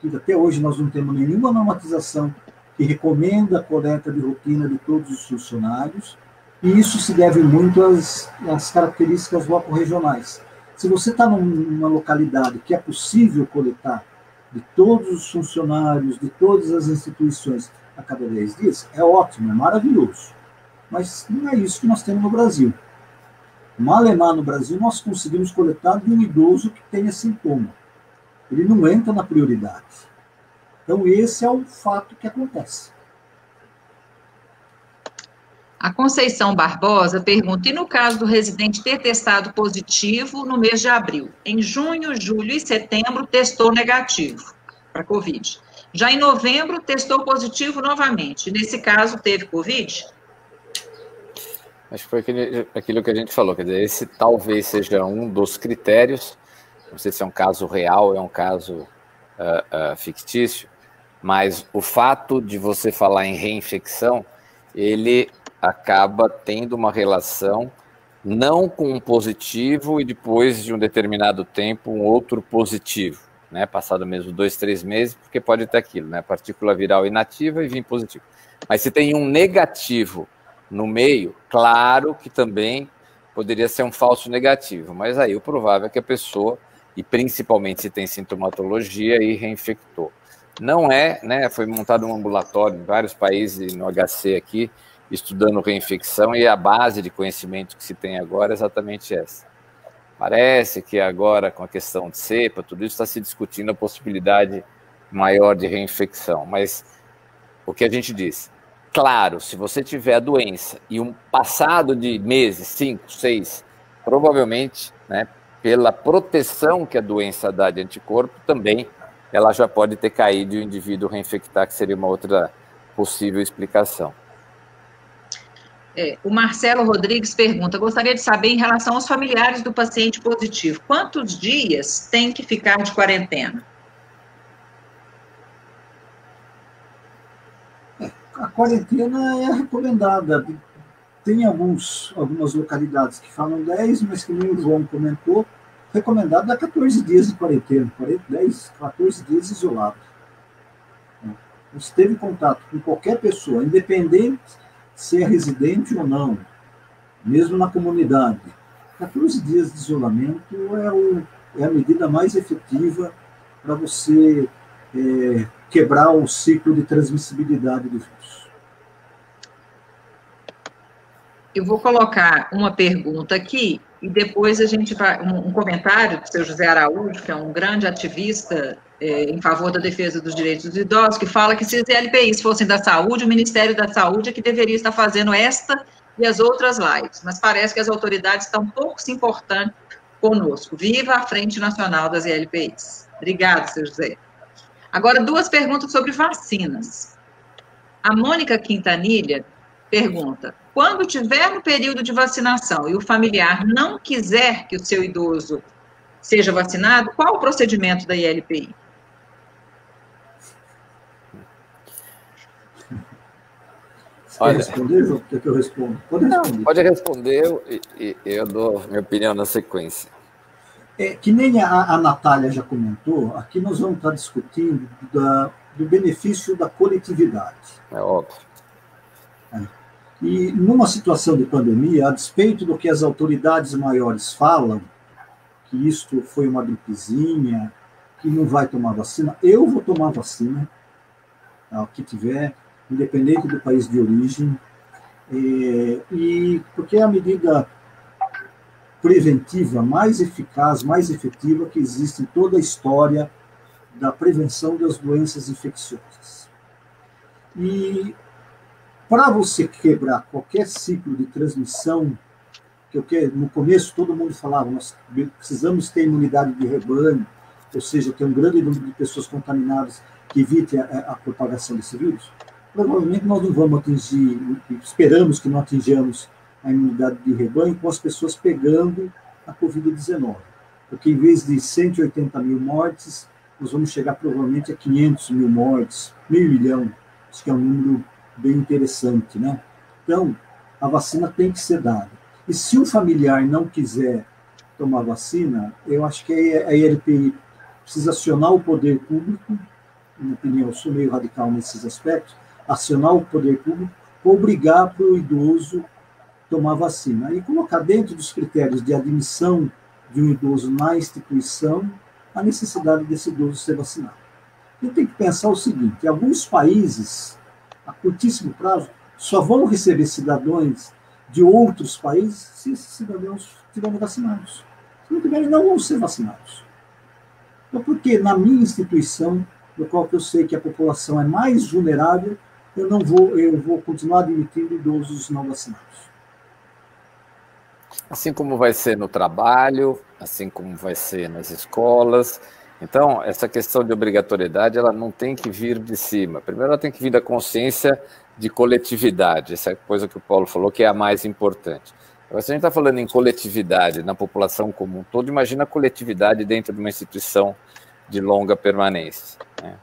que até hoje nós não temos nenhuma normatização que recomenda a coleta de rotina de todos os funcionários, e isso se deve muito às, às características loco-regionais. Se você está numa localidade que é possível coletar de todos os funcionários, de todas as instituições a cada 10 dias, é ótimo, é maravilhoso. Mas não é isso que nós temos no Brasil. Malemar no Brasil, nós conseguimos coletar de um idoso que tenha sintoma ele não entra na prioridade. Então, esse é o fato que acontece. A Conceição Barbosa pergunta: e no caso do residente ter testado positivo no mês de abril? Em junho, julho e setembro, testou negativo para Covid. Já em novembro, testou positivo novamente. Nesse caso, teve Covid? Acho que foi aquilo que a gente falou, quer dizer, esse talvez seja um dos critérios não sei se é um caso real, é um caso uh, uh, fictício, mas o fato de você falar em reinfecção, ele acaba tendo uma relação não com um positivo e depois de um determinado tempo um outro positivo, né? Passado mesmo dois, três meses, porque pode ter aquilo, né? Partícula viral inativa e vir positivo. Mas se tem um negativo no meio, claro que também poderia ser um falso negativo, mas aí o provável é que a pessoa e principalmente se tem sintomatologia e reinfectou. Não é, né? Foi montado um ambulatório em vários países, no HC aqui, estudando reinfecção, e a base de conhecimento que se tem agora é exatamente essa. Parece que agora, com a questão de cepa, tudo isso está se discutindo a possibilidade maior de reinfecção, mas o que a gente diz? Claro, se você tiver a doença e um passado de meses, cinco, seis, provavelmente, né, pela proteção que a doença dá de anticorpo, também ela já pode ter caído e o indivíduo reinfectar, que seria uma outra possível explicação. É, o Marcelo Rodrigues pergunta: gostaria de saber em relação aos familiares do paciente positivo, quantos dias tem que ficar de quarentena? A quarentena é recomendada. Tem alguns, algumas localidades que falam 10, mas que nem o João comentou, recomendado a 14 dias de quarentena, 10, 14 dias isolado. Você teve contato com qualquer pessoa, independente se é residente ou não, mesmo na comunidade. 14 dias de isolamento é, o, é a medida mais efetiva para você é, quebrar o ciclo de transmissibilidade do vírus. Eu vou colocar uma pergunta aqui e depois a gente vai. Um, um comentário do seu José Araújo, que é um grande ativista é, em favor da defesa dos direitos dos idosos, que fala que se as LPIs fossem da saúde, o Ministério da Saúde é que deveria estar fazendo esta e as outras lives. Mas parece que as autoridades estão pouco se importando conosco. Viva a Frente Nacional das LPIs. Obrigado, seu José. Agora, duas perguntas sobre vacinas. A Mônica Quintanilha pergunta: quando tiver no período de vacinação e o familiar não quiser que o seu idoso seja vacinado, qual o procedimento da ILPI? Olha, responder, João? Quer que eu responda? Pode responder. Não, pode responder e, e, eu dou minha opinião na sequência. É, que nem a, a Natália já comentou, aqui nós vamos estar discutindo da, do benefício da coletividade. É óbvio. É. E numa situação de pandemia, a despeito do que as autoridades maiores falam, que isto foi uma gripezinha, que não vai tomar vacina, eu vou tomar vacina, tá, o que tiver, independente do país de origem, é, e porque é a medida preventiva mais eficaz, mais efetiva que existe em toda a história da prevenção das doenças infecciosas. E para você quebrar qualquer ciclo de transmissão, que eu quero, no começo todo mundo falava, nós precisamos ter imunidade de rebanho, ou seja, ter um grande número de pessoas contaminadas que evite a, a propagação desse vírus, provavelmente nós não vamos atingir, esperamos que não atinjamos a imunidade de rebanho com as pessoas pegando a Covid-19. Porque em vez de 180 mil mortes, nós vamos chegar provavelmente a 500 mil mortes, meio milhão, acho que é um número bem interessante, né? Então, a vacina tem que ser dada. E se o familiar não quiser tomar vacina, eu acho que a ILPI precisa acionar o poder público, na minha opinião, eu sou meio radical nesses aspectos, acionar o poder público, obrigar para o idoso tomar vacina. E colocar dentro dos critérios de admissão de um idoso na instituição a necessidade desse idoso ser vacinado. E tem que pensar o seguinte: alguns países a curtíssimo prazo, só vão receber cidadãos de outros países se esses cidadãos estiverem vacinados. Se não tiverem, não vão ser vacinados. Então, porque na minha instituição, no qual eu sei que a população é mais vulnerável, eu não vou, eu vou continuar admitindo idosos não vacinados. Assim como vai ser no trabalho, assim como vai ser nas escolas, então, essa questão de obrigatoriedade, ela não tem que vir de cima. Primeiro, ela tem que vir da consciência de coletividade, essa coisa que o Paulo falou, que é a mais importante. Agora, se a gente está falando em coletividade na população como um todo, imagina a coletividade dentro de uma instituição de longa permanência. Né?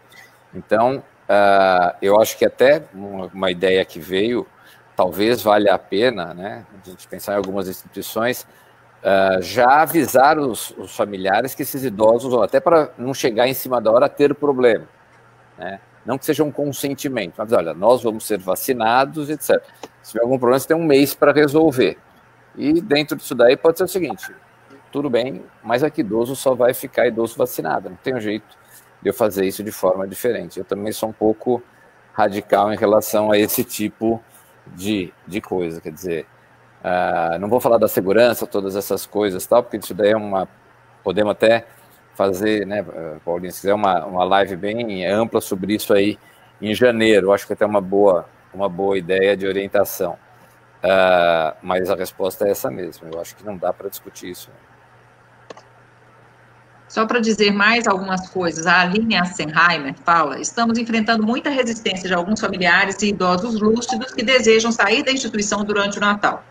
Então, uh, eu acho que até uma, ideia que veio, talvez valha a pena, né, a gente pensar em algumas instituições, uh, já avisar os, os, familiares que esses idosos, até para não chegar em cima da hora ter problema, né? não que seja um consentimento, mas olha, nós vamos ser vacinados, etc. Se tiver algum problema, você tem um mês para resolver. E dentro disso daí pode ser o seguinte: tudo bem, mas aqui idoso só vai ficar idoso vacinado, não tem um jeito de eu fazer isso de forma diferente. Eu também sou um pouco radical em relação a esse tipo de, de coisa, quer dizer, uh, não vou falar da segurança, todas essas coisas tal, porque isso daí é uma, podemos até fazer, né, Paulinho, se quiser uma, uma live bem ampla sobre isso aí em janeiro, acho que até uma boa, uma boa ideia de orientação. Uh, mas a resposta é essa mesmo, eu acho que não dá para discutir isso. Só para dizer mais algumas coisas, a Aline Assenheimer fala: estamos enfrentando muita resistência de alguns familiares e idosos lúcidos que desejam sair da instituição durante o Natal.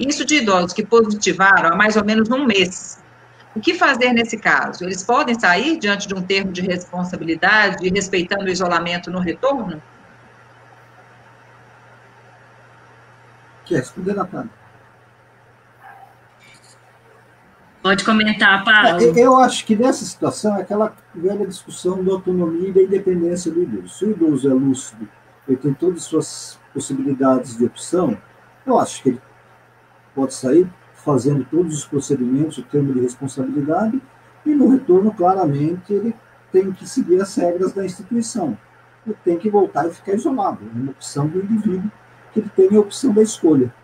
Isso de idosos que positivaram há mais ou menos um mês. O que fazer nesse caso? Eles podem sair diante de um termo de responsabilidade, respeitando o isolamento no retorno? Responder, Natália? Pode comentar, Paulo. É, eu acho que nessa situação é aquela velha discussão da autonomia e da independência do idoso. Se o idoso é lúcido, ele tem todas as suas possibilidades de opção, eu acho que ele pode sair fazendo todos os procedimentos, o termo de responsabilidade, e no retorno, claramente, ele tem que seguir as regras da instituição. Ele tem que voltar e ficar isolado. É uma opção do indivíduo que ele tem a opção da escolha.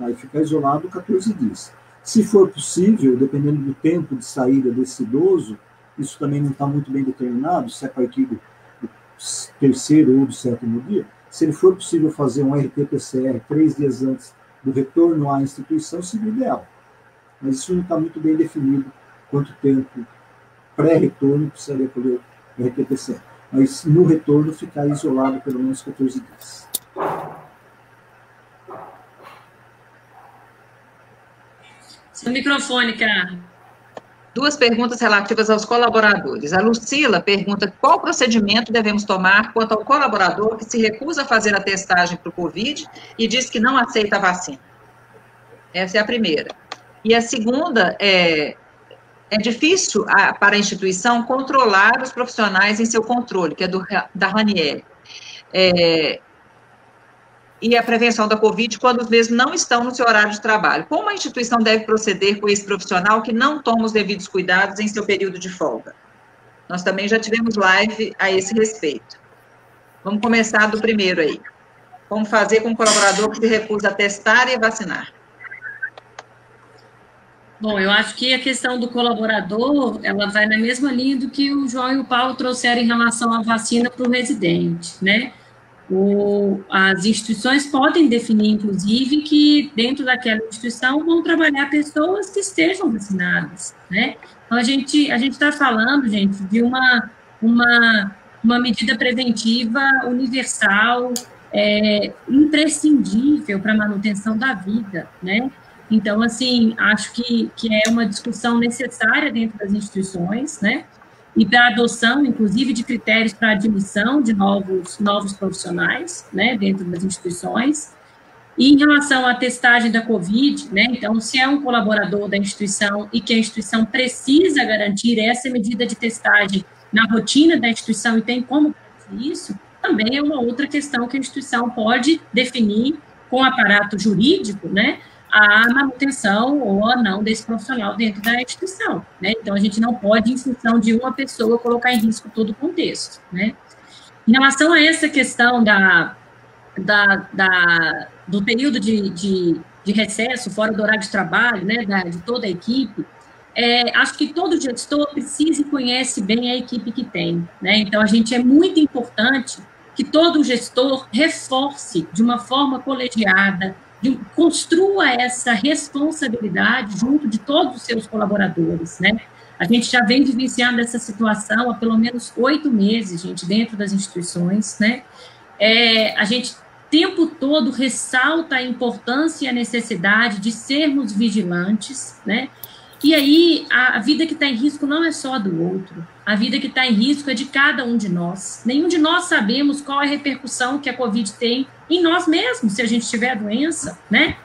Aí ficar isolado 14 dias. Se for possível, dependendo do tempo de saída desse idoso, isso também não está muito bem determinado, se é a partir do terceiro ou do sétimo dia, se ele for possível fazer um RT-PCR três dias antes do retorno à instituição, seria ideal. Mas isso não está muito bem definido quanto tempo pré-retorno precisaria colher o RT-PCR. Mas no retorno ficar isolado pelo menos 14 dias. Seu microfone, cara. Duas perguntas relativas aos colaboradores. A Lucila pergunta qual procedimento devemos tomar quanto ao colaborador que se recusa a fazer a testagem para o Covid e diz que não aceita a vacina. Essa é a primeira. E a segunda é, é difícil a, para a instituição controlar os profissionais em seu controle, que é do, da Ranieri. É, e a prevenção da Covid quando os mesmos não estão no seu horário de trabalho. Como a instituição deve proceder com esse profissional que não toma os devidos cuidados em seu período de folga? Nós também já tivemos live a esse respeito. Vamos começar do primeiro aí. Como fazer com um colaborador que se recusa a testar e vacinar? Bom, eu acho que a questão do colaborador, ela vai na mesma linha do que o João e o Paulo trouxeram em relação à vacina para o residente, né? O, as instituições podem definir, inclusive, que dentro daquela instituição vão trabalhar pessoas que estejam vacinadas, né? Então, a gente a está falando, gente, de uma, uma, uma medida preventiva universal, é, imprescindível para a manutenção da vida, né? Então, assim, acho que, que é uma discussão necessária dentro das instituições, né? E para adoção, inclusive, de critérios para admissão de novos, novos profissionais, né, dentro das instituições. E em relação à testagem da Covid, né, então, se é um colaborador da instituição e que a instituição precisa garantir essa medida de testagem na rotina da instituição e tem como isso, também é uma outra questão que a instituição pode definir com aparato jurídico, né, a manutenção ou a não desse profissional dentro da instituição, né? Então, a gente não pode, em função de uma pessoa, colocar em risco todo o contexto, né? Em relação a essa questão da, da, da do período de, de, de, recesso, fora do horário de trabalho, né, da, de toda a equipe, é, acho que todo gestor precisa e conhece bem a equipe que tem, né? Então, a gente é muito importante que todo gestor reforce de uma forma colegiada, de, construa essa responsabilidade junto de todos os seus colaboradores, né? A gente já vem vivenciando essa situação há pelo menos oito meses, gente, dentro das instituições, né? É, a gente tempo todo ressalta a importância e a necessidade de sermos vigilantes, né? E aí, a, a vida que está em risco não é só do outro, a vida que está em risco é de cada um de nós. Nenhum de nós sabemos qual é a repercussão que a Covid tem em nós mesmos, se a gente tiver a doença, né?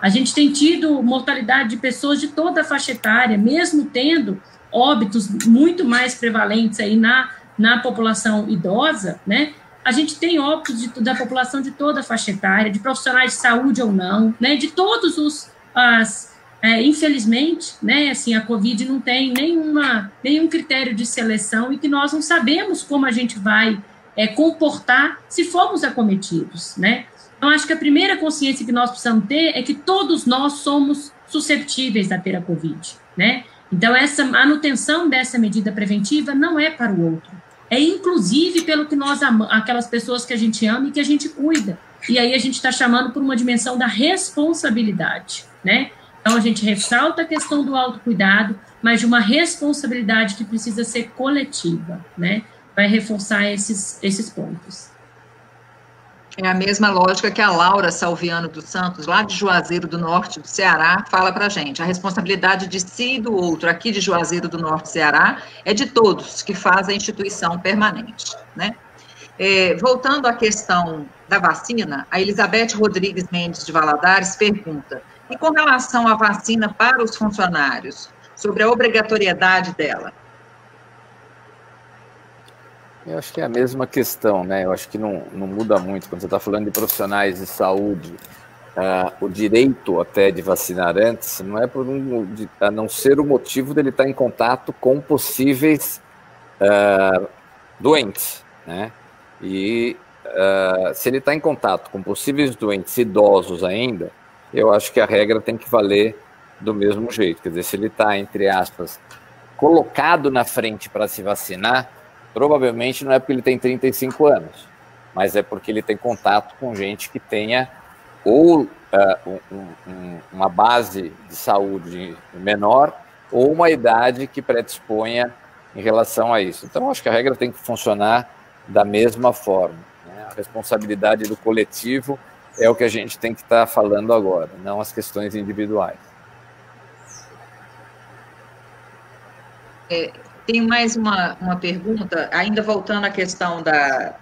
A gente tem tido mortalidade de pessoas de toda a faixa etária, mesmo tendo óbitos muito mais prevalentes aí na, na população idosa, né? A gente tem óbitos de, da população de toda a faixa etária, de profissionais de saúde ou não, né? De todos os as, é, infelizmente, né, assim, a Covid não tem nenhuma, nenhum critério de seleção e que nós não sabemos como a gente vai é, comportar se formos acometidos, né? Então, acho que a primeira consciência que nós precisamos ter é que todos nós somos susceptíveis a ter a Covid, né? Então, essa manutenção dessa medida preventiva não é para o outro. É inclusive pelo que nós amamos, aquelas pessoas que a gente ama e que a gente cuida. E aí a gente está chamando por uma dimensão da responsabilidade, né? Então, a gente ressalta a questão do autocuidado, mas de uma responsabilidade que precisa ser coletiva, né? Vai reforçar esses, esses pontos. É a mesma lógica que a Laura Salviano dos Santos, lá de Juazeiro do Norte do Ceará, fala para a gente. A responsabilidade de si e do outro, aqui de Juazeiro do Norte Ceará, é de todos que fazem a instituição permanente. Né? É, voltando à questão da vacina, a Elizabeth Rodrigues Mendes de Valadares pergunta: e com relação à vacina para os funcionários, sobre a obrigatoriedade dela? Eu acho que é a mesma questão, né? Eu acho que não, não muda muito. Quando você está falando de profissionais de saúde, uh, o direito até de vacinar antes não é por um, de, a não ser o motivo dele estar em contato com possíveis uh, doentes, né? E uh, se ele está em contato com possíveis doentes idosos ainda, eu acho que a regra tem que valer do mesmo jeito. Quer dizer, se ele está, entre aspas, colocado na frente para se vacinar, provavelmente não é porque ele tem 35 anos, mas é porque ele tem contato com gente que tenha ou uh, um, um, uma base de saúde menor ou uma idade que predisponha em relação a isso. Então, acho que a regra tem que funcionar da mesma forma. Né? A responsabilidade do coletivo é o que a gente tem que estar tá falando agora, não as questões individuais. É, tem mais uma, uma pergunta, ainda voltando à questão da,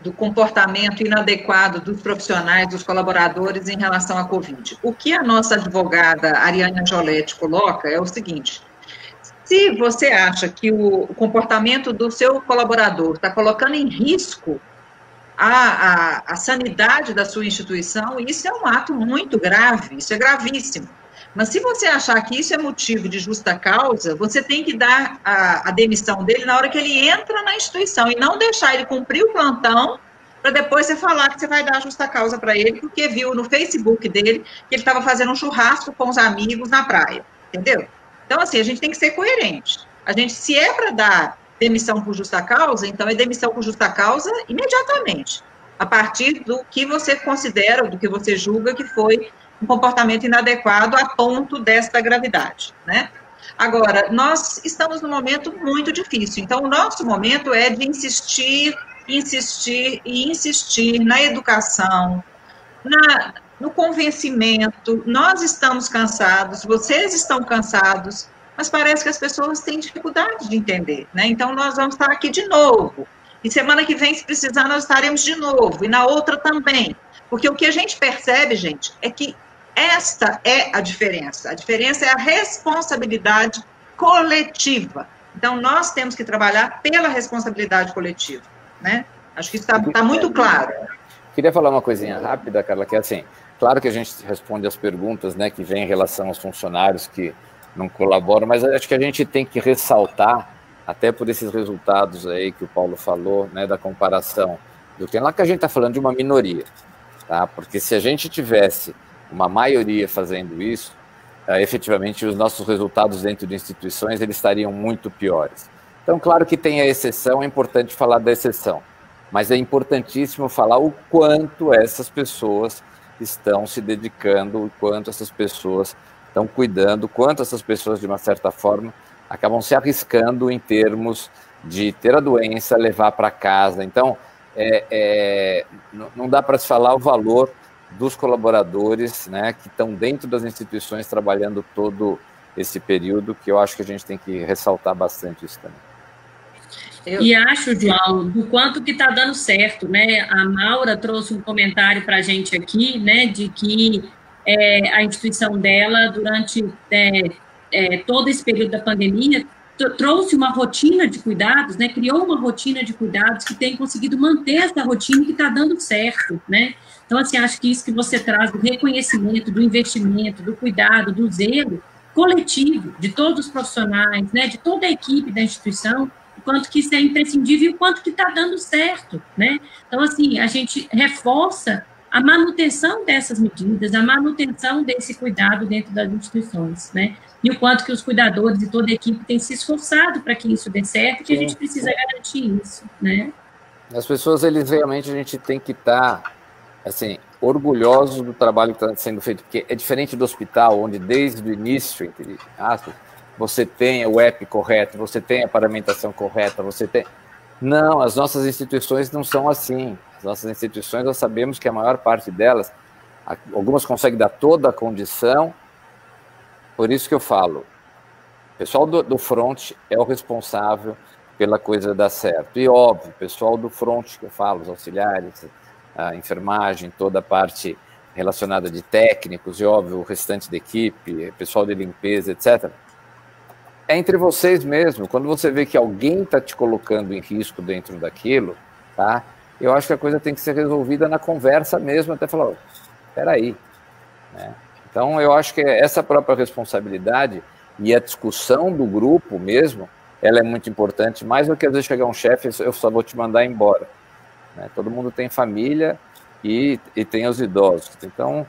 do comportamento inadequado dos profissionais, dos colaboradores em relação à Covid. O que a nossa advogada Ariane Angelotti coloca é o seguinte: se você acha que o comportamento do seu colaborador está colocando em risco a, a, a sanidade da sua instituição, isso é um ato muito grave, isso é gravíssimo. Mas se você achar que isso é motivo de justa causa, você tem que dar a, a, demissão dele na hora que ele entra na instituição e não deixar ele cumprir o plantão para depois você falar que você vai dar justa causa para ele, porque viu no Facebook dele que ele estava fazendo um churrasco com os amigos na praia, entendeu? Então, assim, a gente tem que ser coerente. A gente, se é para dar demissão por justa causa, então é demissão por justa causa imediatamente, a partir do que você considera, do que você julga que foi um comportamento inadequado a ponto desta gravidade, né? Agora, nós estamos num momento muito difícil, então o nosso momento é de insistir, insistir e insistir na educação, na, no convencimento. Nós estamos cansados, vocês estão cansados, mas parece que as pessoas têm dificuldade de entender, né? Então, nós vamos estar aqui de novo. E semana que vem, se precisar, nós estaremos de novo. E na outra também. Porque o que a gente percebe, gente, é que esta é a diferença. A diferença é a responsabilidade coletiva. Então, nós temos que trabalhar pela responsabilidade coletiva, né? Acho que isso está tá muito claro. Queria falar uma coisinha rápida, Carla, que é assim, claro que a gente responde as perguntas, né, que vem em relação aos funcionários que não colaboram, mas acho que a gente tem que ressaltar, até por esses resultados aí que o Paulo falou, né, da comparação do que lá que a gente está falando de uma minoria, tá? Porque se a gente tivesse uma maioria fazendo isso, uh, efetivamente os nossos resultados dentro de instituições eles estariam muito piores. Então, claro que tem a exceção, é importante falar da exceção, mas é importantíssimo falar o quanto essas pessoas estão se dedicando, o quanto essas pessoas estão cuidando, quanto essas pessoas, de uma certa forma, acabam se arriscando em termos de ter a doença, levar para casa. Então, é, é, não dá para se falar o valor dos colaboradores né, que estão dentro das instituições trabalhando todo esse período, que eu acho que a gente tem que ressaltar bastante isso também. Eu... E acho, João, do quanto que está dando certo, né? A Maura trouxe um comentário para a gente aqui, né, de que é, a instituição dela, durante é, é, todo esse período da pandemia, trouxe uma rotina de cuidados, né, criou uma rotina de cuidados que tem conseguido manter essa rotina que está dando certo, né? Então, assim, acho que isso que você traz do reconhecimento, do investimento, do cuidado, do zelo coletivo de todos os profissionais, né, de toda a equipe da instituição, o quanto que isso é imprescindível e o quanto que está dando certo, né? Então, assim, a gente reforça a manutenção dessas medidas, a manutenção desse cuidado dentro das instituições, né? E o quanto que os cuidadores e toda a equipe têm se esforçado para que isso dê certo, que a gente precisa garantir isso, né? As pessoas, eles realmente, a gente tem que estar, tá, assim, orgulhosos do trabalho que está sendo feito, porque é diferente do hospital, onde desde o início, entre aspas, você tem o app correto, você tem a paramentação correta, você tem... Não, as nossas instituições não são assim. As nossas instituições, nós sabemos que a maior parte delas, algumas conseguem dar toda a condição, por isso que eu falo, o pessoal do, do front é o responsável pela coisa dar certo. E óbvio, o pessoal do front que eu falo, os auxiliares, a enfermagem, toda a parte relacionada de técnicos, e óbvio, o restante da equipe, pessoal de limpeza, etc. É entre vocês mesmo. Quando você vê que alguém está te colocando em risco dentro daquilo, tá? eu acho que a coisa tem que ser resolvida na conversa mesmo, até falar, espera aí. Né? Então, eu acho que essa própria responsabilidade e a discussão do grupo mesmo, ela é muito importante, mais do que às vezes chegar um chefe, eu só vou te mandar embora. Né? Todo mundo tem família e, e tem os idosos. Então,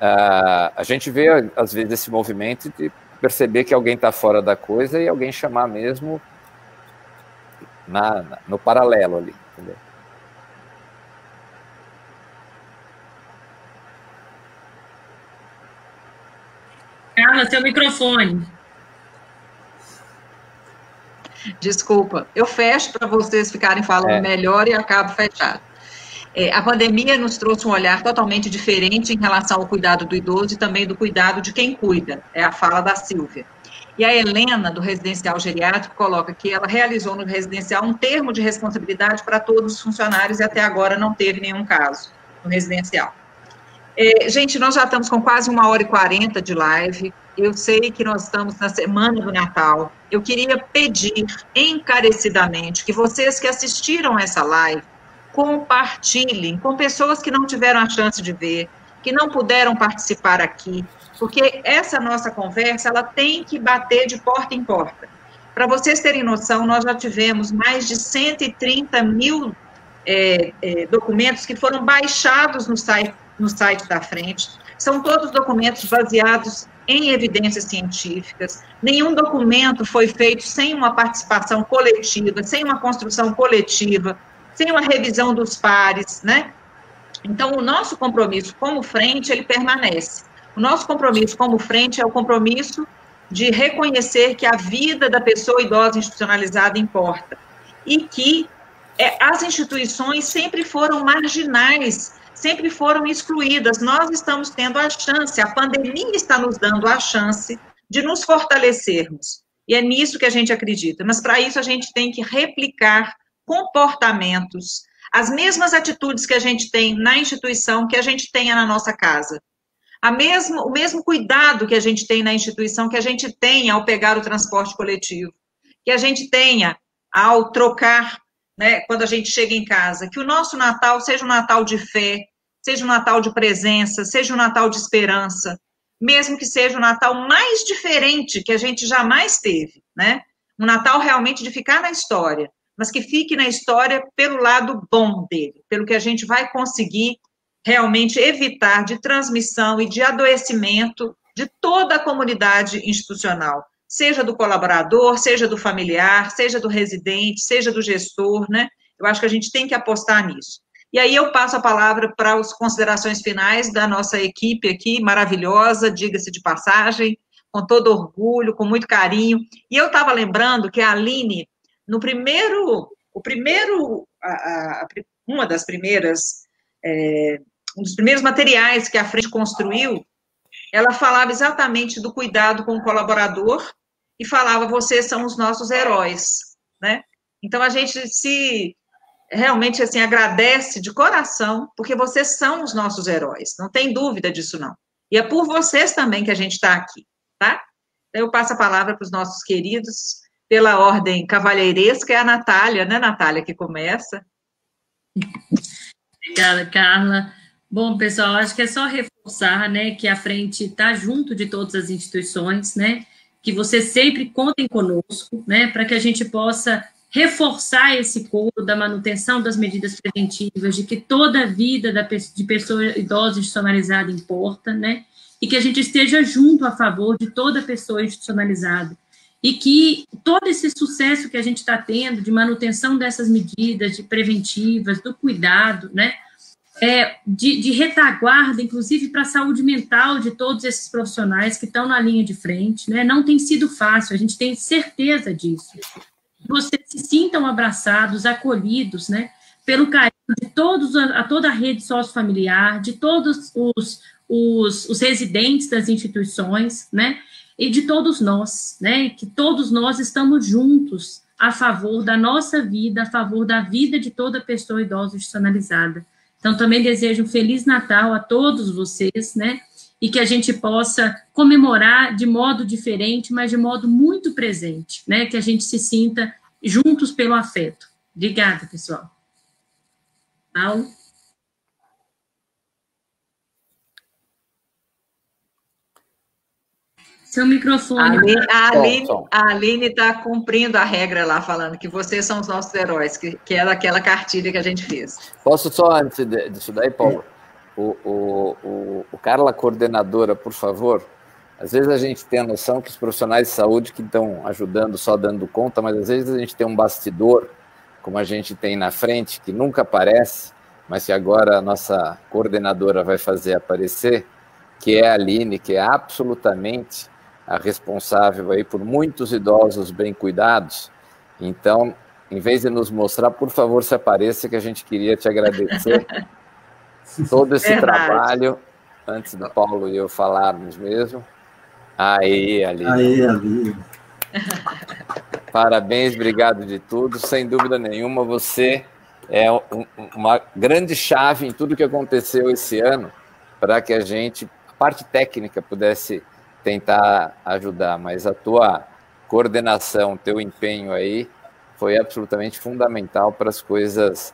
a, a gente vê, às vezes, esse movimento de perceber que alguém está fora da coisa e alguém chamar mesmo na, no paralelo ali, entendeu? Carla, seu microfone. Desculpa, eu fecho para vocês ficarem falando é. melhor e acabo fechado. É, a pandemia nos trouxe um olhar totalmente diferente em relação ao cuidado do idoso e também do cuidado de quem cuida, é a fala da Silvia. E a Helena, do residencial geriátrico, coloca que ela realizou no residencial um termo de responsabilidade para todos os funcionários e até agora não teve nenhum caso no residencial. É, gente, nós já estamos com quase uma hora e quarenta de live. Eu sei que nós estamos na semana do Natal. Eu queria pedir encarecidamente que vocês que assistiram essa live compartilhem com pessoas que não tiveram a chance de ver, que não puderam participar aqui, porque essa nossa conversa ela tem que bater de porta em porta. Para vocês terem noção, nós já tivemos mais de 130 mil é, é, documentos que foram baixados no site no site da frente. São todos documentos baseados em evidências científicas. Nenhum documento foi feito sem uma participação coletiva, sem uma construção coletiva, sem uma revisão dos pares, né? Então, o nosso compromisso como frente, ele permanece. O nosso compromisso como frente é o compromisso de reconhecer que a vida da pessoa idosa institucionalizada importa e que é, as instituições sempre foram marginais sempre foram excluídas. Nós estamos tendo a chance, a pandemia está nos dando a chance de nos fortalecermos. E é nisso que a gente acredita. Mas para isso a gente tem que replicar comportamentos, as mesmas atitudes que a gente tem na instituição, que a gente tenha na nossa casa. A mesmo, o mesmo cuidado que a gente tem na instituição, que a gente tenha ao pegar o transporte coletivo, que a gente tenha ao trocar, né, quando a gente chega em casa, que o nosso Natal seja um Natal de fé, seja um Natal de presença, seja um Natal de esperança, mesmo que seja o Natal mais diferente que a gente jamais teve, né? Um Natal realmente de ficar na história, mas que fique na história pelo lado bom dele, pelo que a gente vai conseguir realmente evitar de transmissão e de adoecimento de toda a comunidade institucional, seja do colaborador, seja do familiar, seja do residente, seja do gestor, né? Eu acho que a gente tem que apostar nisso. E aí eu passo a palavra para as considerações finais da nossa equipe aqui, maravilhosa, diga-se de passagem, com todo orgulho, com muito carinho. E eu estava lembrando que a Aline, no primeiro, o primeiro, a, a, uma das primeiras, é, um dos primeiros materiais que a frente construiu, ela falava exatamente do cuidado com o colaborador e falava, vocês são os nossos heróis, né? Então, a gente se realmente assim agradece de coração, porque vocês são os nossos heróis, não tem dúvida disso não. E é por vocês também que a gente está aqui, tá? Eu passo a palavra para os nossos queridos, pela ordem cavalheiresca, é a Natália, né, Natália, que começa. Obrigada, Carla. Bom, pessoal, acho que é só reforçar, né, que a frente está junto de todas as instituições, né, que vocês sempre contem conosco, né, para que a gente possa reforçar esse coro da manutenção das medidas preventivas, de que toda a vida da, de pessoa idosa institucionalizada importa, né, e que a gente esteja junto a favor de toda pessoa institucionalizada. E que todo esse sucesso que a gente está tendo de manutenção dessas medidas de preventivas, do cuidado, né, é, de, de retaguarda, inclusive para a saúde mental de todos esses profissionais que estão na linha de frente, né, não tem sido fácil, a gente tem certeza disso. Vocês se sintam abraçados, acolhidos, né, pelo carinho de todos, a toda a rede sociofamiliar, de todos os, os, os residentes das instituições, né, e de todos nós, né, que todos nós estamos juntos a favor da nossa vida, a favor da vida de toda pessoa idosa institucionalizada. Então, também desejo um Feliz Natal a todos vocês, né, e que a gente possa comemorar de modo diferente, mas de modo muito presente, né, que a gente se sinta juntos pelo afeto. Obrigada, pessoal. Paulo? Seu microfone. A Aline, a Aline está cumprindo a regra lá, falando que vocês são os nossos heróis, que, que é daquela cartilha que a gente fez. Posso só, antes disso daí, Paulo? O, o, o, o Carla, coordenadora, por favor. Às vezes a gente tem a noção que os profissionais de saúde que estão ajudando só dando conta, mas às vezes a gente tem um bastidor, como a gente tem na frente, que nunca aparece, mas que agora a nossa coordenadora vai fazer aparecer, que é a Aline, que é absolutamente a responsável aí por muitos idosos bem cuidados. Então, em vez de nos mostrar, por favor, se apareça, que a gente queria te agradecer todo esse Verdade. trabalho, antes do Paulo e eu falarmos mesmo. Aí, ali. Aí, ali. Parabéns, obrigado de tudo. Sem dúvida nenhuma, você é uma grande chave em tudo que aconteceu esse ano para que a gente, a parte técnica, pudesse tentar ajudar, mas a tua coordenação, teu empenho aí foi absolutamente fundamental para as coisas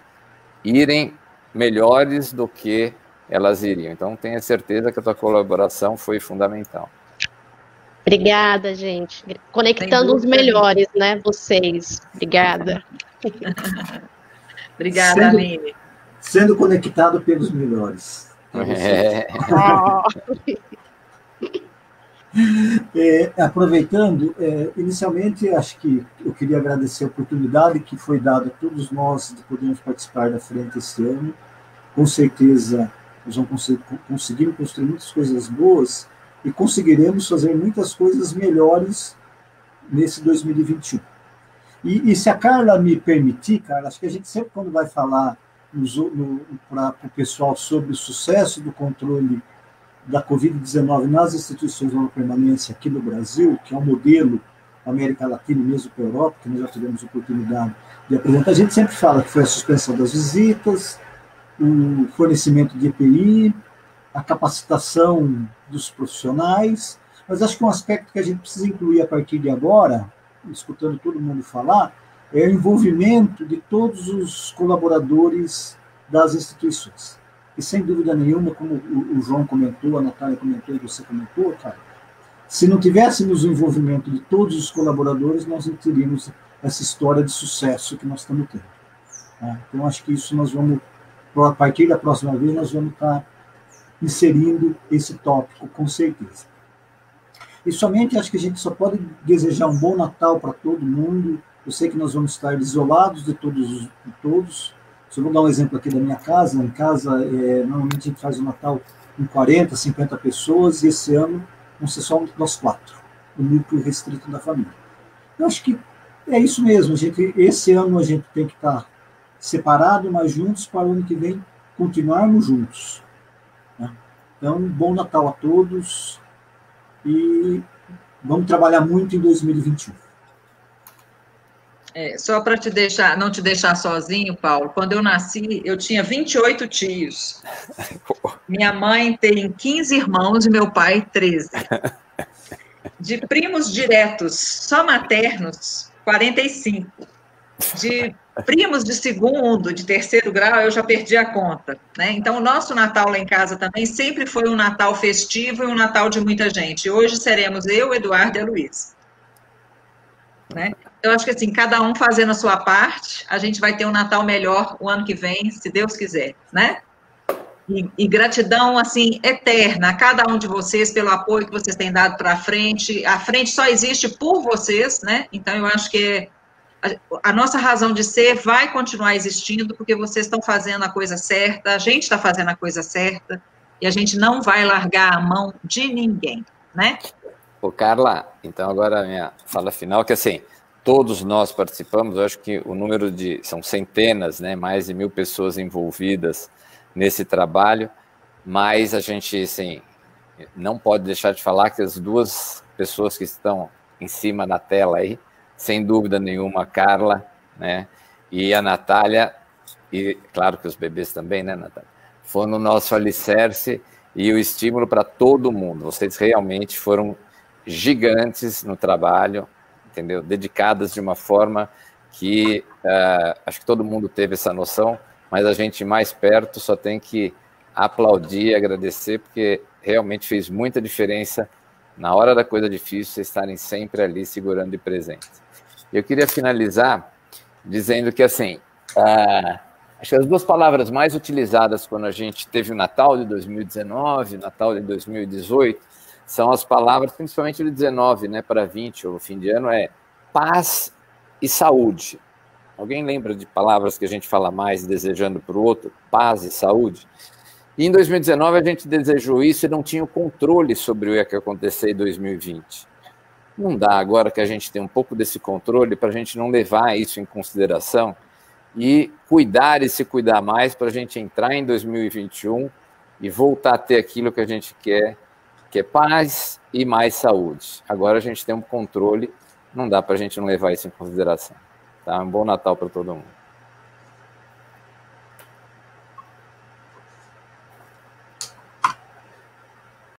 irem melhores do que elas iriam. Então tenha certeza que a tua colaboração foi fundamental. Obrigada, gente. Conectando os melhores, né? Vocês. Obrigada. Obrigada, sendo, Aline. Sendo conectado pelos melhores. É. É, aproveitando, é, inicialmente acho que eu queria agradecer a oportunidade que foi dada a todos nós de podermos participar da frente esse ano. Com certeza nós vamos conseguir, conseguir construir muitas coisas boas e conseguiremos fazer muitas coisas melhores nesse 2021. E, e se a Carla me permitir, Carla, acho que a gente sempre quando vai falar para o pessoal sobre o sucesso do controle da Covid-19 nas instituições de longa permanência aqui no Brasil, que é um modelo América Latina e mesmo para a Europa, que nós já tivemos oportunidade de apresentar, a gente sempre fala que foi a suspensão das visitas, o fornecimento de EPI, a capacitação dos profissionais, mas acho que um aspecto que a gente precisa incluir a partir de agora, escutando todo mundo falar, é o envolvimento de todos os colaboradores das instituições. E sem dúvida nenhuma, como o, João comentou, a Natália comentou e você comentou, cara, se não tivéssemos o envolvimento de todos os colaboradores, nós não teríamos essa história de sucesso que nós estamos tendo. Tá? Então, acho que isso nós vamos, a partir da próxima vez, nós vamos estar inserindo esse tópico, com certeza. E somente acho que a gente só pode desejar um bom Natal para todo mundo. Eu sei que nós vamos estar isolados de todos, de todos se eu vou dar um exemplo aqui da minha casa, em casa, é, normalmente a gente faz o Natal com 40, 50 pessoas, e esse ano vão ser só nós quatro, o núcleo restrito da família. Eu acho que é isso mesmo, a gente, esse ano a gente tem que estar separado, mas juntos, para o ano que vem continuarmos juntos. Né? Então, bom Natal a todos e vamos trabalhar muito em 2021. É, só para te deixar, não te deixar sozinho, Paulo, quando eu nasci, eu tinha 28 tios. Minha mãe tem 15 irmãos e meu pai 13. De primos diretos, só maternos, 45. De primos de segundo, de terceiro grau, eu já perdi a conta. Né? Então, o nosso Natal lá em casa também sempre foi um Natal festivo e um Natal de muita gente. Hoje seremos eu, Eduardo e a Luísa. Né? Eu acho que assim, cada um fazendo a sua parte, a gente vai ter um Natal melhor o ano que vem, se Deus quiser, né? E, e, gratidão, assim, eterna a cada um de vocês pelo apoio que vocês têm dado para a frente. A frente só existe por vocês, né? Então, eu acho que a, a nossa razão de ser vai continuar existindo porque vocês estão fazendo a coisa certa, a gente está fazendo a coisa certa e a gente não vai largar a mão de ninguém, né? Ô, Carla, então agora a minha fala final, que assim, todos nós participamos, eu acho que o número de, são centenas, né, mais de mil pessoas envolvidas nesse trabalho, mas a gente, assim, não pode deixar de falar que as duas pessoas que estão em cima da tela aí, sem dúvida nenhuma, a Carla, né, e a Natália, e claro que os bebês também, né, Natália, foram o nosso alicerce e o estímulo para todo mundo. Vocês realmente foram gigantes no trabalho, entendeu? Dedicadas de uma forma que uh, acho que todo mundo teve essa noção, mas a gente mais perto só tem que aplaudir, agradecer, porque realmente fez muita diferença na hora da coisa difícil vocês estarem sempre ali segurando e presente. Eu queria finalizar dizendo que assim, uh, acho que as duas palavras mais utilizadas quando a gente teve o Natal de 2019, Natal de 2018, são as palavras, principalmente de 19 né, para 20, o fim de ano, é paz e saúde. Alguém lembra de palavras que a gente fala mais desejando para o outro? Paz e saúde? E em 2019 a gente desejou isso e não tinha o controle sobre o que ia acontecer em 2020. Não dá agora que a gente tem um pouco desse controle para a gente não levar isso em consideração e cuidar e se cuidar mais para a gente entrar em 2021 e voltar a ter aquilo que a gente quer que é paz e mais saúde. Agora a gente tem um controle, não dá para a gente não levar isso em consideração. Tá? Um bom Natal para todo mundo.